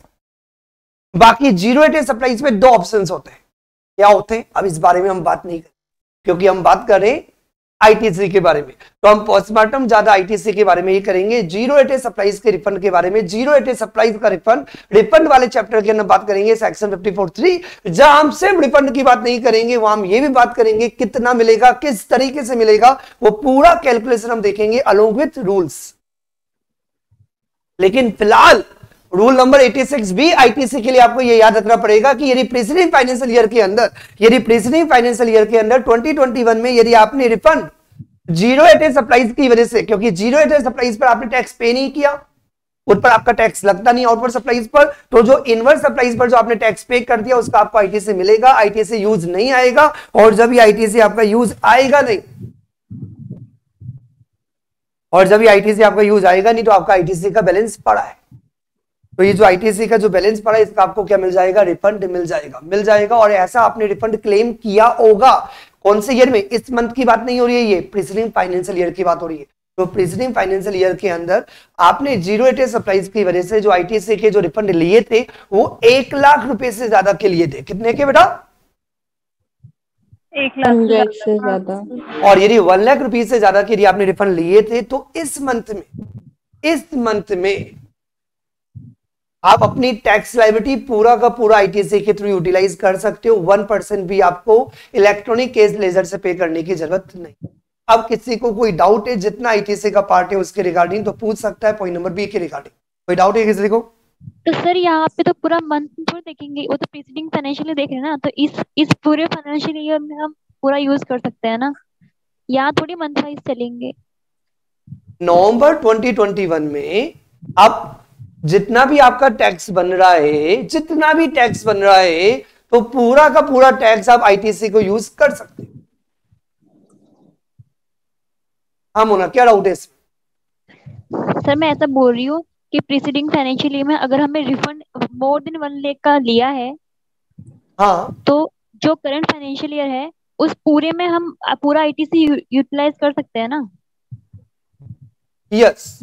A: बाकी ज़ीरो सप्लाईज में दो ऑप्शंस होते हैं। क्या होते हैं? अब इस बारे में हम बात नहीं करें क्योंकि हम बात करें आईटीसी के बारे में। तो हम पोस्टमार्टम ज़्यादा आईटीसी के बारे में ही करेंगे। ज़ीरो एटे सप्लाईज के रिफंड के बारे में। ज़ीरो एटे सप्लाईज का रिफंड रिफंड वाले चैप्टर के अंदर बात करेंगे सेक्शन 54.3 जहाँ हम सिर्फ़ रिफंड की बात नहीं करेंगे, वहाँ हम ये भी बात करेंगे कितना मिलेगा, किस तरीके से मिलेगा, वो पूरा कैलकुलेशन हम देखेंगे अलोंग विथ रूल्स लेकिन फ़िलहाल रूल नंबर 86 भी आईटीसी के लिए आपको ये याद रखना पड़ेगा कि यदि प्रीसीडिंग फाइनेंशियल ईयर के अंदर, यदि प्रीसीडिंग फाइनेंशियल ईयर के अंदर 2021 में यदि आपने रिफंड ज़ीरो सप्लाईज की वजह से, क्योंकि ज़ीरो सप्लाईज पर आपने टैक्स पे नहीं किया उन पर आपका टैक्स लगता नहीं आउटवर्ड सप्लाईज पर तो जो इनवर्ड सप्लाईज पर जो आपने टैक्स पे कर दिया, उसका आपको आईटीसी मिलेगा आईटीसी यूज़ नहीं आएगा, और जब ये आईटी से आपका यूज़ आएगा नहीं, और जब ये आईटी आपका यूज़ आएगा नहीं तो आपका आईटीसी का बैलेंस पड़ा है। तो ये जो आईटीसी का जो बैलेंस पड़ा है इसका आपको क्या मिल जाएगा? रिफंड मिल जाएगा। मिल जाएगा और ऐसा आपने रिफंड क्लेम किया होगा। कौन से ईयर में? इस मंथ की बात नहीं हो रही है ये प्रीसीडिंग फाइनेंशियल ईयर की बात हो रही है। तो प्रीसीडिंग फाइनेंशियल ईयर के अंदर आपने ज़ीरो एटे सप्लाईज की वजह से जो आईटीसी के जो रिफंड लिए थे वो एक लाख रुपए से ज़्यादा के लिए थे। कितने के बेटा?
C: एक लाख से ज़्यादा।
A: और यदि वन लाख रुपीज़ से ज़्यादा के लिए आपने रिफंड लिए थे तो इस मंथ में इस मंथ में आप अपनी टैक्स लाइबिलिटी पूरा का पूरा आईटीसी के थ्रू यूटिलाइज कर सकते हो। वन परसेंट भी आपको इलेक्ट्रॉनिक केस लेजर से पे करने की ज़रूरत नहीं। अब किसी को कोई डाउट है जितना आईटीसी का पार्ट है उसके रिगार्डिंग तो पूछ सकता है पॉइंट नंबर बी के रिगार्डिंग कोई डाउट है किसी को?
E: तो सर यहाँ पे तो पूरा मंथ थोड़ा देखेंगे। वो तो प्रीसीडिंग फाइनेंशियल देख रहे हैं ना तो इस इस पूरे फाइनेंशियल ईयर में हम पूरा यूज़ कर सकते हैं ना? यहाँ थोड़ी मंथ वाइज चलेंगे?
A: नवंबर 2021 में अब जितना भी आपका टैक्स बन रहा है जितना भी टैक्स बन रहा है तो पूरा का पूरा टैक्स आप आईटीसी को यूज़ कर सकते हैं। हाँ मोना क्या डाउट है इसमें
E: सर मैं ऐसा बोल रही हूँ कि प्रीसीडिंग फाइनेंशियल ईयर में अगर हमें रिफंड मोर देन वन लेख का लिया है
A: हाँ।
E: तो जो करंट फाइनेंशियल ईयर है उस पूरे में हम पूरा आईटीसी यूटिलाइज कर सकते हैं ना?
A: यस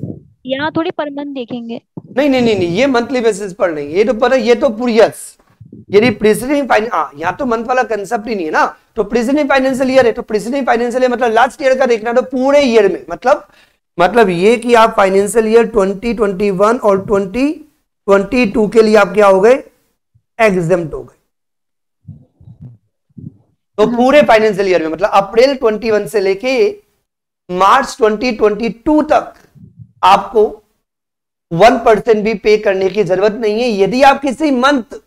E: यहाँ थोड़ी पर मंथ देखेंगे।
A: नहीं नहीं नहीं ये मंथली बेसिस पर नहीं ये तो पर ये तो पूरी यदि प्रीसीडिंग फाइनेंस हाँ यहाँ तो मंथ वाला कंसेप्ट ही नहीं है ना। तो प्रीसीडिंग फाइनेंशियल ईयर है तो प्रीसीडिंग फाइनेंशियल ईयर मतलब लास्ट ईयर का देखना तो पूरे ईयर में मतलब मतलब ये कि आप फाइनेंशियल ईयर 2021 और 2022 के लिए आप क्या हो गए? एग्ज़ाम हो गए। तो पूरे फाइनेंशियल ईयर में मतलब अप्रैल 21 से लेके मार्च 2022 तक आपको वन परसेंट भी पे करने की ज़रूरत नहीं है। यदि आप किसी मंथ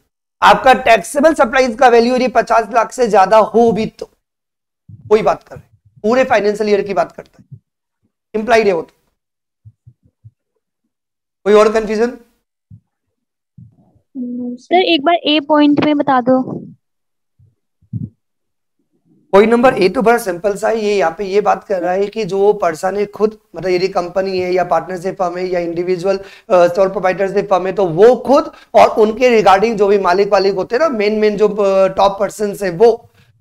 A: आपका टैक्सेबल सप्लाईज का वैल्यू यदि पचास लाख से ज़्यादा हो भी तो कोई बात कर रहे पूरे फाइनेंशियल ईयर की बात करता है। इंप्लाइड है वो तो। कोई और कंफ्यूजन
E: सर एक बार ए पॉइंट में बता दो।
A: पॉइंट नंबर ए तो बड़ा सिंपल सा है, ये यहाँ पे ये बात कर रहा है कि जो पर्सन है खुद मतलब यदि कंपनी है या पार्टनरशिप फर्म है या इंडिविजुअल सोल प्रोवाइडरशिप फर्म है तो वो खुद और उनके रिगार्डिंग जो भी मालिक वालिक होते हैं ना मेन मेन जो टॉप पर्सन है वो,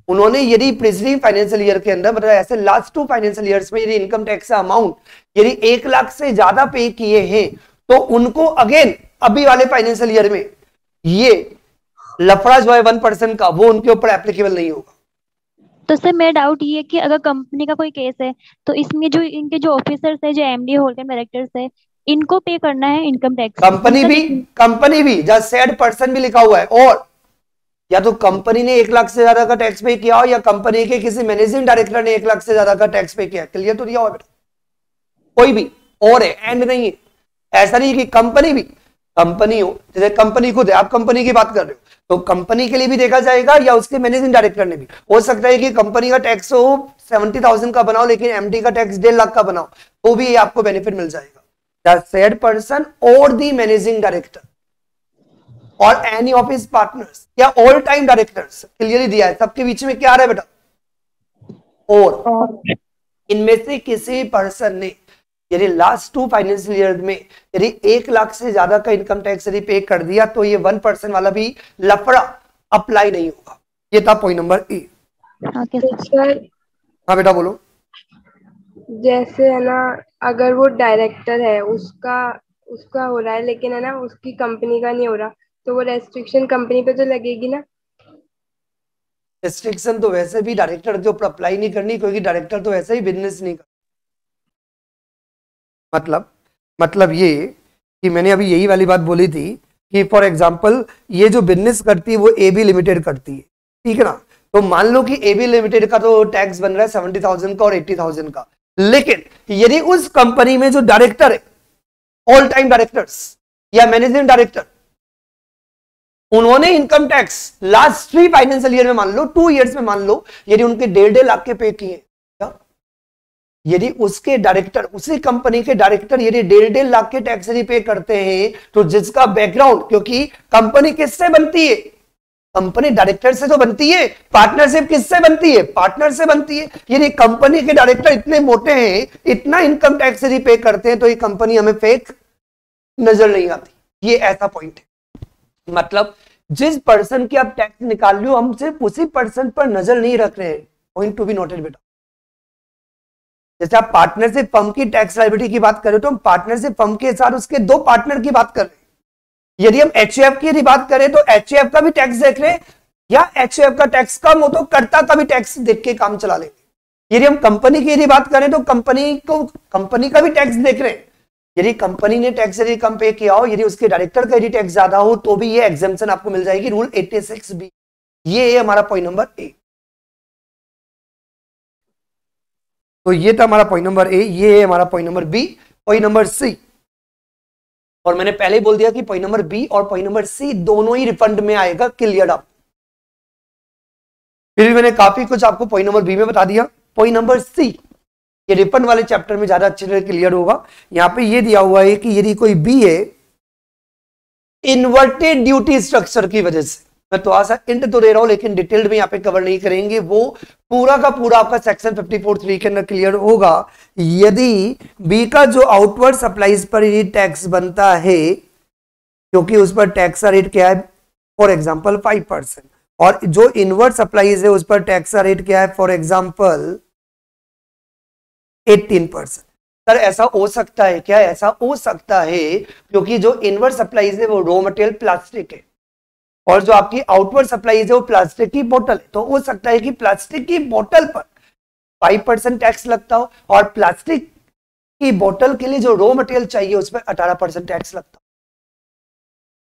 A: उन्होंने यदि प्रिजनिंग फाइनेंशियल ईयर के अंदर मतलब ऐसे लास्ट टू फाइनेंशियल ईयर्स में यदि इनकम टैक्स अमाउंट यदि एक लाख से ज़्यादा पे किए हैं तो उनको अगेन अभी वाले फाइनेंशियल ईयर में, ये लफड़ा जो है वन परसेंट का, वो उनके ऊपर एप्लीकेबल नहीं होगा।
E: तो सर मेरा डाउट ये कि अगर कंपनी का कोई केस है तो इसमें जो इनके जो ऑफिसर्स है जो एमडी होल्डर डायरेक्टर्स है इनको पे करना है इनकम टैक्स
A: कंपनी भी कंपनी भी जहाँ सेड पर्सन भी लिखा हुआ है। और या तो कंपनी ने एक लाख से ज़्यादा का टैक्स पे किया हो या कंपनी के किसी मैनेजिंग डायरेक्टर ने एक लाख से ज़्यादा का टैक्स पे किया। क्लियर तो दिया हुआ बेटा? कोई भी और है एंड नहीं है। ऐसा नहीं कि कंपनी भी कंपनी हो जैसे कंपनी खुद है आप कंपनी की बात कर रहे हो तो कंपनी के लिए भी देखा जाएगा या उसके मैनेजिंग डायरेक्टर ने भी। हो सकता है कि कंपनी का टैक्स हो सेवेंटी थाउज़ेंड का बनाओ लेकिन एमडी का टैक्स डेढ़ लाख का बनाओ तो भी आपको बेनिफिट मिल जाएगा। द सेड पर्सन और दी मैनेजिंग डायरेक्टर और एनी ऑफ़ हिज पार्टनर्स या ऑल टाइम डायरेक्टर्स क्लियरली दिया है सबके बीच में क्या आ रहा है बेटा? और इनमें से किसी पर्सन ने यदि लास्ट टू फाइनेंशियल ईयर में यदि एक लाख से ज़्यादा का इनकम टैक्स यदि पे कर दिया तो ये वन परसेंट वाला भी लफड़ा अप्लाई नहीं होगा। ये था पॉइंट नंबर ए हाँ बेटा बोलो।
B: जैसे है ना अगर वो डायरेक्टर है उसका उसका हो रहा है लेकिन है ना उसकी कंपनी का नहीं हो रहा तो वो रेस्ट्रिक्शन कंपनी पे तो लगेगी ना?
A: रेस्ट्रिक्शन तो वैसे भी डायरेक्टर के ऊपर अप्लाई नहीं करनी क्योंकि डायरेक्टर तो वैसे ही बिज़नेस नहीं कर मतलब मतलब ये कि मैंने अभी यही वाली बात बोली थी कि फॉर एग्ज़ाम्पल ये जो बिज़नेस करती है, वो ए बी लिमिटेड करती है, ठीक है ना? तो मान लो कि ए बी लिमिटेड का तो टैक्स बन रहा है सेवेंटी थाउज़ेंड का और एट्टी थाउज़ेंड का। लेकिन यदि उस कंपनी में जो डायरेक्टर है ऑल टाइम डायरेक्टर्स या मैनेजिंग डायरेक्टर उन्होंने income tax last three financial year में मान लो टू ईयर्स में मान लो, यदि उनके डेढ़ डेढ़ लाख के पे किए यदि उसके डायरेक्टर उसी कंपनी के डायरेक्टर यदि डेढ़ डेढ़ लाख के टैक्स यदि पे करते हैं तो जिसका बैकग्राउंड क्योंकि कंपनी किससे बनती है? कंपनी डायरेक्टर से तो बनती है पार्टनरशिप किससे बनती है? पार्टनर से बनती है। यदि कंपनी के डायरेक्टर इतने मोटे हैं, इतना इनकम टैक्स यदि पे करते हैं तो ये कंपनी हमें फेक नज़र नहीं आती। ये ऐसा पॉइंट है। मतलब जिस पर्सन की आप टैक्स निकाल लो हम सिर्फ़ उसी पर्सन पर नज़र नहीं रख रहे हैं। पॉइंट टू बी नोटेड बेटा। जैसे आप पार्टनरशिप फर्म की टैक्स लाइबिलिटी की बात करें तो हम पार्टनरशिप फर्म के साथ उसके दो पार्टनर की बात कर रहे हैं। यदि हम एच की यदि बात करें तो एच का भी टैक्स देख हैं या एच का टैक्स कम हो तो कर्ता का भी टैक्स देख के काम चला लेंगे। यदि हम कंपनी की यदि बात करें तो कंपनी को कंपनी का भी टैक्स देख रहे हैं। यदि कंपनी ने टैक्स यदि कम पे किया हो, यदि उसके डायरेक्टर का यदि टैक्स ज़्यादा हो तो भी ये एग्जामेशन आपको मिल जाएगी रूल 86 बी ये हमारा पॉइंट नंबर ए तो ये था हमारा पॉइंट नंबर ए ये है हमारा point number B point number C और मैंने पहले ही बोल दिया कि पॉइंट नंबर बी और पॉइंट नंबर सी दोनों ही रिफंड में आएगा क्लियर आप फिर भी मैंने काफ़ी कुछ आपको पॉइंट नंबर बी में बता दिया। पॉइंट नंबर सी ये रिफंड वाले चैप्टर में ज़्यादा अच्छे से क्लियर होगा। यहाँ पे ये दिया हुआ है कि यदि कोई बी है इन्वर्टेड ड्यूटी स्ट्रक्चर की वजह से मैं थोड़ा सा इंट तो दे रहा हूँ, लेकिन डिटेल्ड में यहाँ पे कवर नहीं करेंगे। वो पूरा का पूरा आपका सेक्शन 54 थ्री के अंदर क्लियर होगा। यदि बी का जो आउटवर्ड सप्लाईज पर ही टैक्स बनता है, क्योंकि उस पर टैक्स का रेट क्या है? फॉर एग्ज़ाम्पल फाइव परसेंट और जो इनवर्ड सप्लाईज है, उस पर टैक्स का रेट क्या है? For example eighteen percent sir, ऐसा हो सकता है, क्या ऐसा हो सकता है? क्योंकि जो इनवर्ड सप्लाईज है, वो रॉ मटेरियल प्लास्टिक है। और जो आपकी आउटवर्ड सप्लाई है, वो प्लास्टिक की बोतल है। तो हो सकता है कि प्लास्टिक की बोतल पर फाइव परसेंट टैक्स लगता हो और प्लास्टिक की बोतल के लिए जो रॉ मटेरियल चाहिए, उस पर अठारह परसेंट टैक्स लगता हो।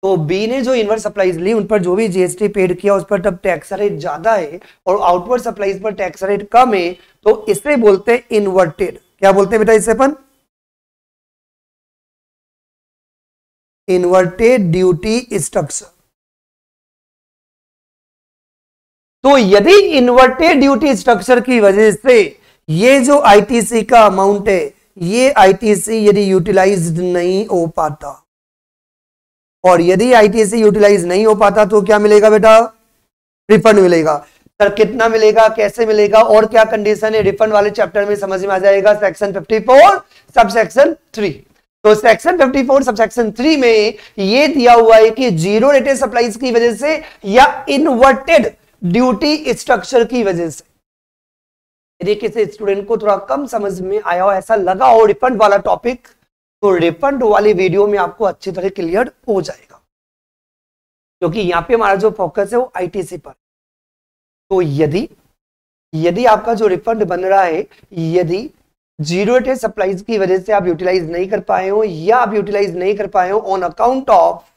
A: तो बी ने जो इनवर्ड सप्लाईज ली, उन पर जो भी जीएसटी पेड किया, उस पर तब टैक्स रेट ज़्यादा है और आउटवर्ड सप्लाईज पर टैक्स रेट कम है तो इसे बोलते हैं इन्वर्टेड क्या बोलते हैं बेटा इसे अपन? इन्वर्टेड ड्यूटी स्ट्रक्चर तो यदि इन्वर्टेड ड्यूटी स्ट्रक्चर की वजह से ये जो आईटीसी का अमाउंट है, ये आईटीसी यदि यूटिलाइज नहीं हो पाता, और यदि आईटीसी यूटिलाइज नहीं हो पाता तो क्या मिलेगा बेटा? रिफंड मिलेगा। सर, कितना मिलेगा? कैसे मिलेगा? और क्या कंडीशन है? रिफंड वाले चैप्टर में समझ में आ जाएगा। सेक्शन 54 सब सेक्शन थ्री तो सेक्शन 54 सब सेक्शन थ्री में ये दिया हुआ है कि ज़ीरो रेटेड सप्लाईज की वजह से या इनवर्टेड ड्यूटी स्ट्रक्चर की वजह से। यदि किसी स्टूडेंट को थोड़ा कम समझ में आया हो, ऐसा लगा हो रिफंड वाला टॉपिक तो रिफंड वाली वीडियो में आपको अच्छी तरह क्लियर हो जाएगा। क्योंकि यहाँ पे हमारा जो फोकस है वो आईटीसी पर। तो यदि यदि आपका जो रिफंड बन रहा है, यदि ज़ीरो सप्लाईज की वजह से आप यूटिलाइज नहीं कर पाए हो, या आप यूटिलाइज नहीं कर पाए हो on account of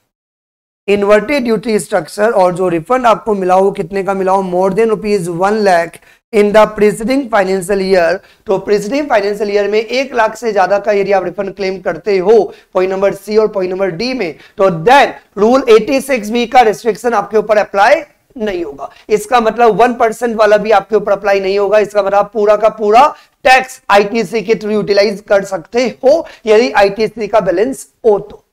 A: inverted duty structure और जो रिफंड आपको मिला हो कितने का मिला? हो more than rupees one lakh in the preceding financial year तो प्रेसिडिंग फाइनेंशियल ईयर में एक लाख से ज़्यादा का यदि आप रिफंड क्लेम करते हो पॉइंट नंबर सी और पॉइंट नंबर डी में तो देन रूल 86 बी का रिस्ट्रिक्शन आपके ऊपर अप्लाई नहीं होगा। इसका मतलब वन परसेंट वाला भी आपके ऊपर अप्लाई नहीं होगा। इसका मतलब पूरा का पूरा टैक्स आईटीसी के थ्रू यूटिलाइज कर सकते हो, यदि आईटीसी का बैलेंस हो तो।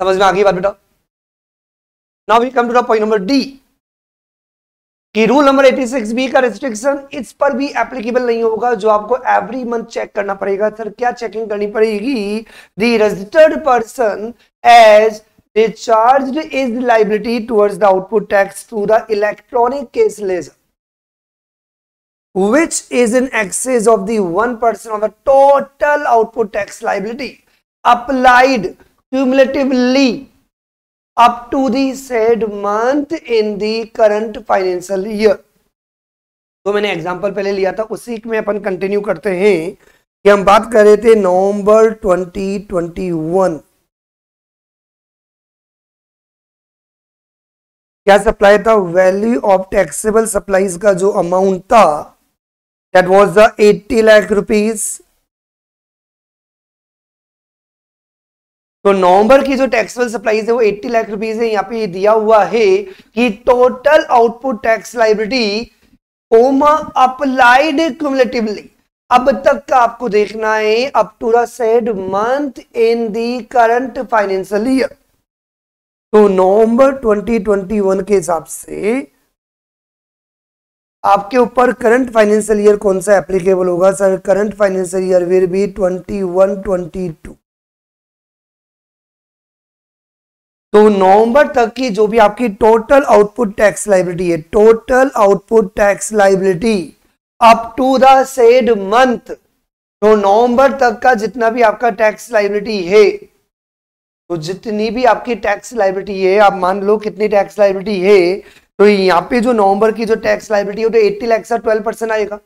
A: समझ में आ गई बात बेटा? Now we come to the point number D कि रूल नंबर 86 बी का रिस्ट्रिक्शन इस पर भी एप्लीकेबल नहीं होगा, जो आपको एवरी मंथ चेक करना पड़ेगा। सर क्या चेकिंग करनी पड़ेगी? The registered person has discharge his liability towards the output tax to the electronic cash ledger which is in excess of the one percent of the total output tax liability applied cumulatively up to the said month in the current financial year. तो मैंने example पहले लिया था, उसी में अपन continue करते हैं कि हम बात कर रहे थे नवंबर 2021 क्या सप्लाई था? वैल्यू ऑफ़ टैक्सेबल सप्लाईज का जो अमाउंट था that was the 80 lakh rupees तो नवंबर की जो टैक्सेबल सप्लाईज है, वो 80 लाख रुपीज़ है। यहाँ पे दिया हुआ है कि total output tax liability comma applied cumulatively अब तक का आपको देखना है up to said month in the current financial year तो नवंबर 2021 के हिसाब से आपके ऊपर करंट फाइनेंशियल ईयर कौन सा एप्लीकेबल होगा? Sir current financial year will be 21 22 तो नवंबर तक की जो भी आपकी टोटल आउटपुट टैक्स लाइबिलिटी है total output tax liability up to the said month तो नवंबर तक का जितना भी आपका टैक्स लाइबिलिटी है तो जितनी भी आपकी टैक्स लाइबिलिटी है, आप मान लो कितनी टैक्स लाइबिलिटी है तो यहाँ पे जो नवंबर की जो टैक्स लाइबिलिटी है तो एट्टी लैक्स का ट्वेल्व परसेंट आएगा।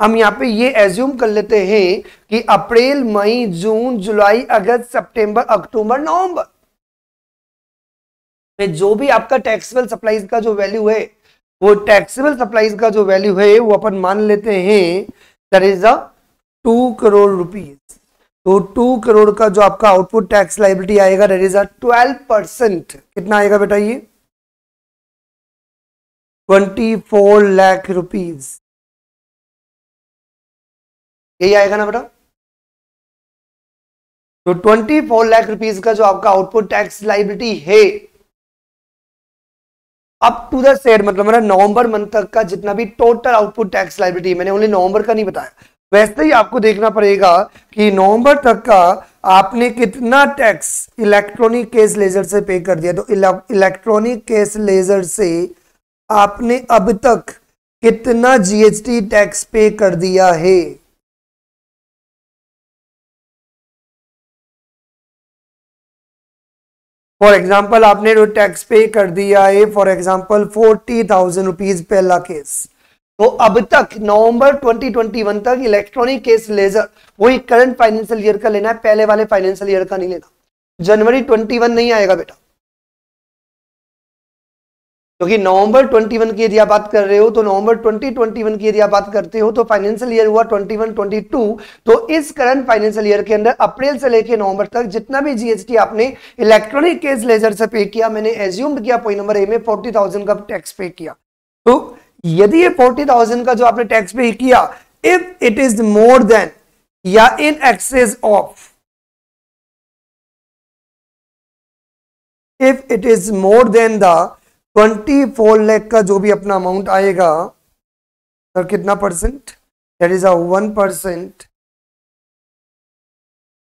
A: हम यहाँ पे ये एज्यूम कर लेते हैं कि अप्रैल, मई, जून, जुलाई, अगस्त, सितंबर, अक्टूबर, नवंबर। जो भी आपका टैक्सेबल सप्लाईज का जो वैल्यू है, वो टैक्सेबल सप्लाईज का जो वैल्यू है, वो अपन मान लेते हैं that is a two crore rupees तो टू करोड़ का जो आपका आउटपुट टैक्स लाइबिलिटी आएगा that is a twelve percent कितना आएगा बेटा ये? ट्वेंटी फोर लाख रुपीज़ यही आएगा ना बेटा? तो ट्वेंटी फोर लाख रुपीज़ का जो आपका आउटपुट टैक्स लाइबिलिटी है अप टू द मतलब मेरा नवंबर मंथ तक का जितना भी टोटल आउटपुट टैक्स लाइबिलिटी मैंने ओनली नवंबर का नहीं बताया। वैसे ही आपको देखना पड़ेगा कि नवंबर तक का आपने कितना टैक्स इलेक्ट्रॉनिक केस लेजर से पे कर दिया। तो इलेक्ट्रॉनिक केस लेजर से आपने अब तक कितना जीएसटी टैक्स पे कर दिया है। फॉर एग्ज़ाम्पल आपने जो टैक्स पे कर दिया है for example forty thousand rupees पहला केस तो अब तक नवंबर 2021 तक इलेक्ट्रॉनिक केस लेजर वही करंट फाइनेंशियल ईयर का लेना है, पहले वाले फाइनेंशियल ईयर का नहीं लेना। जनवरी 21 नहीं आएगा बेटा। क्योंकि नवंबर 21 की यदि आप बात कर रहे हो तो नवंबर 2021 की यदि आप बात करते हो तो फाइनेंशियल ईयर हुआ 21 22 तो इस करंट फाइनेंशियल ईयर के अंदर अप्रैल से लेकर नवंबर तक जितना भी जीएसटी आपने इलेक्ट्रॉनिक केस लेजर से पे किया, मैंने एज्यूम्ड किया पॉइंट नंबर ए में फोर्टी का टैक्स पे किया। तो यदि ये फोर्टी का जो आपने टैक्स पे किया if it is more than या in excess of if it is more than the twenty four lakh का जो भी अपना अमाउंट आएगा सर कितना percent that is a one percent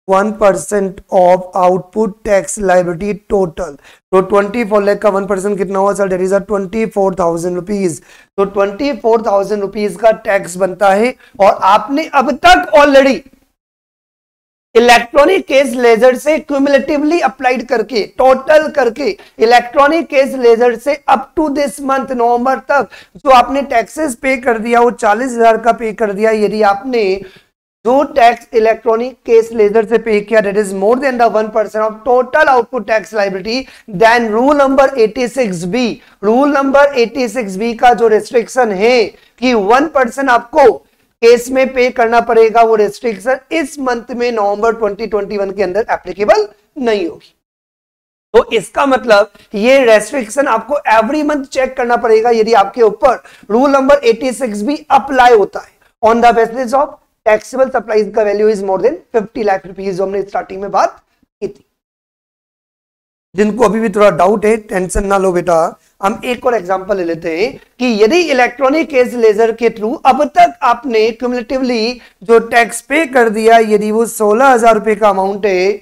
A: one percent of output tax liability total तो twenty four lakh का one percent कितना हुआ sir that is twenty four thousand rupees तो ट्वेंटी फोर थाउज़ेंड रुपीज़ का टैक्स बनता है और आपने अब तक ऑलरेडी इलेक्ट्रॉनिक केस लेजर से क्यूमुलेटिवली अप्लाइड करके टोटल करके, इलेक्ट्रॉनिक केस लेजर से up to this month November तक, जो आपने टैक्सेस पे कर दिया, वो चालीस हज़ार का पे कर दिया, यदि आपने जो टैक्स इलेक्ट्रॉनिक केस लेजर से पे किया that is more than the one percent of total output tax liability then rule number 86 B rule number 86 B का जो रेस्ट्रिक्शन है, कि वन परसेंट आपको केस में पे करना पड़ेगा वो रेस्ट्रिक्शन इस मंथ में नवंबर 2021 के अंदर एप्लीकेबल नहीं होगी। तो इसका मतलब ये रेस्ट्रिक्शन आपको एवरी मंथ चेक करना पड़ेगा यदि आपके ऊपर रूल नंबर 86 भी अप्लाई होता है। On the basis of taxable supplies का value is more than 50 lakh rupees हमने स्टार्टिंग में बात की थी। जिनको अभी भी थोड़ा डाउट है टेंशन ना लो बेटा। हम एक और एग्जांपल ले लेते हैं कि यदि इलेक्ट्रॉनिक केस लेजर के थ्रू अब तक आपने क्यूमुलेटिवली जो टैक्स पे कर दिया, यदि वो सोलह हज़ार रुपए का अमाउंट है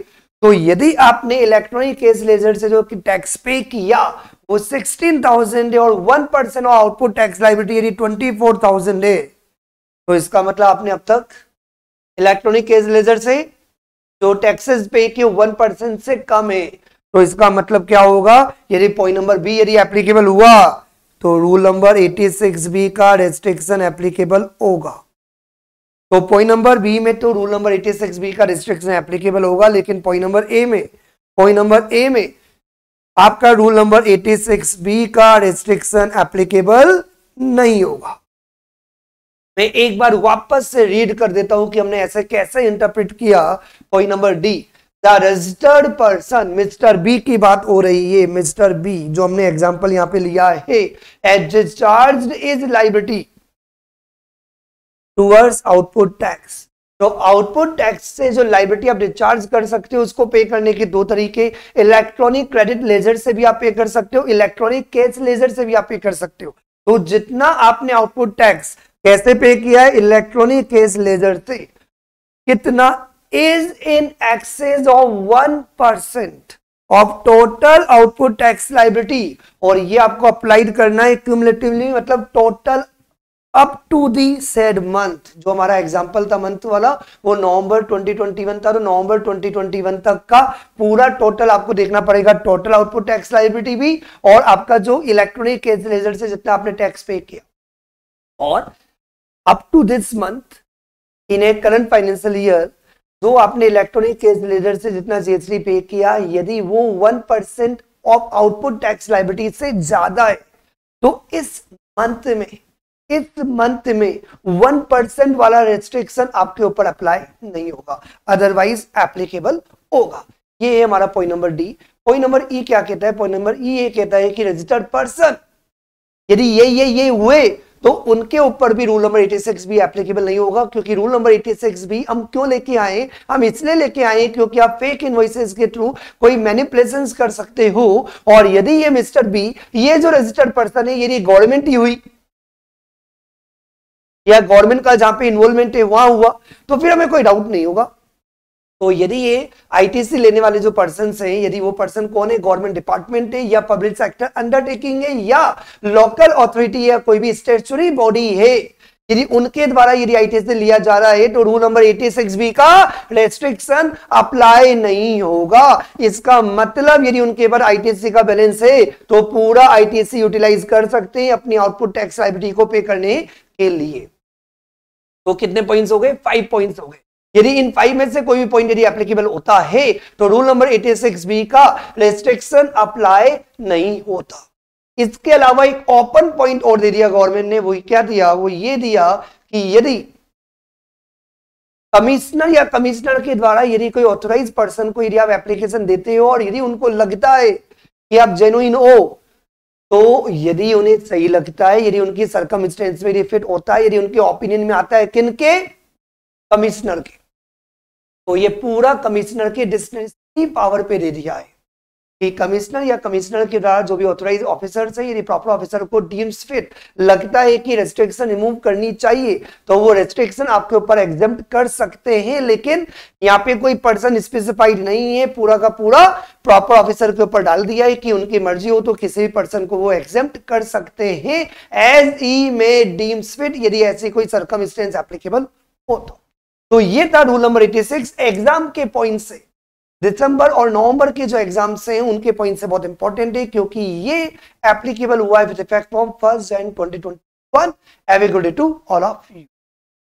A: तो यदि आपने इलेक्ट्रॉनिक केस लेजर से जो कि टैक्स पे किया, वो सिक्सटीन थाउज़ेंड है और one percent of output tax liability यदि ट्वेंटी फोर थाउज़ेंड है तो इसका मतलब आपने अब तक इलेक्ट्रॉनिक केस लेजर से जो टैक्सेस पे किए वन परसेंट से कम है। तो इसका मतलब क्या होगा? यदि पॉइंट नंबर बी यदि एप्लीकेबल हुआ तो रूल नंबर 86 बी का रेस्ट्रिक्शन एप्लीकेबल होगा। तो पॉइंट नंबर बी में तो रूल नंबर 86 बी का रेस्ट्रिक्शन एप्लीकेबल होगा, लेकिन पॉइंट नंबर ए में पॉइंट नंबर ए में आपका रूल नंबर 86 बी का रेस्ट्रिक्शन एप्लीकेबल नहीं होगा। मैं एक बार वापस से रीड कर देता हूँ कि हमने ऐसे कैसे इंटरप्रेट किया point number D the registered person, mister B की बात हो रही है। मिस्टर बी, जो हमने एग्ज़ाम्पल यहाँ पे लिया है as discharge is liability towards output tax तो आउटपुट टैक्स से जो लाइबिलिटी आप डिस्चार्ज कर सकते हो, उसको पे करने के दो तरीके। इलेक्ट्रॉनिक क्रेडिट लेजर से भी आप पे कर सकते हो इलेक्ट्रॉनिक कैश लेजर से भी आप पे कर सकते हो। तो जितना आपने आउटपुट टैक्स कैसे पे किया है इलेक्ट्रॉनिक कैश लेजर से, कितना is in excess of one percent of total output tax liability और ये आपको अप्लाइड करना है क्यूमुलेटिवली मतलब total up to the said month जो हमारा एग्जांपल था मंथ वाला, वो नवंबर 2021 था तो नवंबर 2021 तक का पूरा टोटल आपको देखना पड़ेगा टोटल आउटपुट टैक्स लाइबिलिटी भी और आपका जो इलेक्ट्रॉनिक केस लेजर से जितना आपने टैक्स पे किया। और up to this month in a current financial year जो आपने इलेक्ट्रॉनिक केस लेजर से जितना जीएसटी पे किया, यदि वो one percent of output tax liability से ज़्यादा है तो इस मंथ में, इस मंथ में वन परसेंट वाला रेस्ट्रिक्शन आपके ऊपर अप्लाई नहीं होगा अदरवाइज़ एप्लीकेबल होगा। ये है हमारा point number D point number E क्या कहता है? पॉइंट नंबर ई ये कहता है कि रजिस्टर्ड पर्सन यदि ये ये ये हुए तो उनके ऊपर भी रूल नंबर 86 भी एप्लीकेबल नहीं होगा, क्योंकि रूल नंबर 86 भी हम क्यों लेके आए? हम इसलिए लेके आए क्योंकि आप फेक इनवॉइसेस के थ्रू कोई मैनिपुलेशन कर सकते हो। और यदि ये मिस्टर बी ये जो रजिस्टर्ड पर्सन है यदि गवर्नमेंट ही हुई। या गवर्नमेंट का जहाँ पे इन्वॉल्वमेंट है, वहाँ हुआ। तो फिर हमें कोई डाउट नहीं होगा। तो यदि ये आईटीसी लेने वाले जो पर्सन हैं, यदि वो पर्सन कौन है? गवर्नमेंट डिपार्टमेंट है या पब्लिक सेक्टर अंडरटेकिंग है या लोकल अथॉरिटी या कोई भी स्टेचुरी बॉडी है, यदि उनके द्वारा यदि आईटीसी लिया जा रहा है तो रूल नंबर 86 बी का रेस्ट्रिक्शन अप्लाई नहीं होगा। इसका मतलब यदि उनके पर आईटीसी का बैलेंस है तो पूरा आईटीसी यूटिलाइज कर सकते हैं अपनी आउटपुट टैक्स लाइबिलिटी को पे करने के लिए। तो कितने पॉइंट्स हो गए? फाइव पॉइंट्स हो गए। यदि इन फाइव में से कोई भी पॉइंट यदि एप्लीकेबल होता है तो रूल नंबर 86 बी का रेस्ट्रिक्शन अप्लाई नहीं होता। इसके अलावा एक ओपन पॉइंट और दे दिया गवर्नमेंट ने वो क्या दिया, वो ये दिया कि यदि कमिश्नर या कमिश्नर के द्वारा यदि कोई ऑथोराइज पर्सन को यदि आप एप्लीकेशन देते हो और यदि उनको लगता है कि आप जेनुइन हो तो यदि उन्हें सही लगता है, यदि उनकी सरकम में फिट होता है, यदि उनके ओपिनियन में आता है किनके कमिश्नर के। तो ये पूरा कमिश्नर के डिस्क्रिप्टिव पावर पे दे दिया है। कि कमिश्नर या कमिश्नर के द्वारा जो भी ऑथोराइज ऑफिसर है यदि प्रॉपर ऑफिसर को डीम्स फिट लगता है कि रेस्ट्रिक्शन रिमूव करनी चाहिए तो वो रेस्ट्रिक्शन आपके ऊपर एग्ज़ाम कर सकते हैं, लेकिन यहाँ पे कोई पर्सन स्पेसिफाइड नहीं है, पूरा का पूरा प्रॉपर ऑफिसर के ऊपर डाल दिया है कि उनकी मर्ज़ी हो तो किसी भी पर्सन को वो एग्ज़ाम कर सकते हैं एज ई में डीम्स फिट यदि ऐसी कोई सरकम एप्लीकेबल हो तो। तो ये था रूल नंबर 86 एग्ज़ाम के पॉइंट से। दिसंबर और नवंबर के जो एग्ज़ाम्स हैं, उनके पॉइंट से बहुत इंपॉर्टेंट है, क्योंकि ये एप्लीकेबल हुआ है with effect from first Jan 2021 have a good day to all of you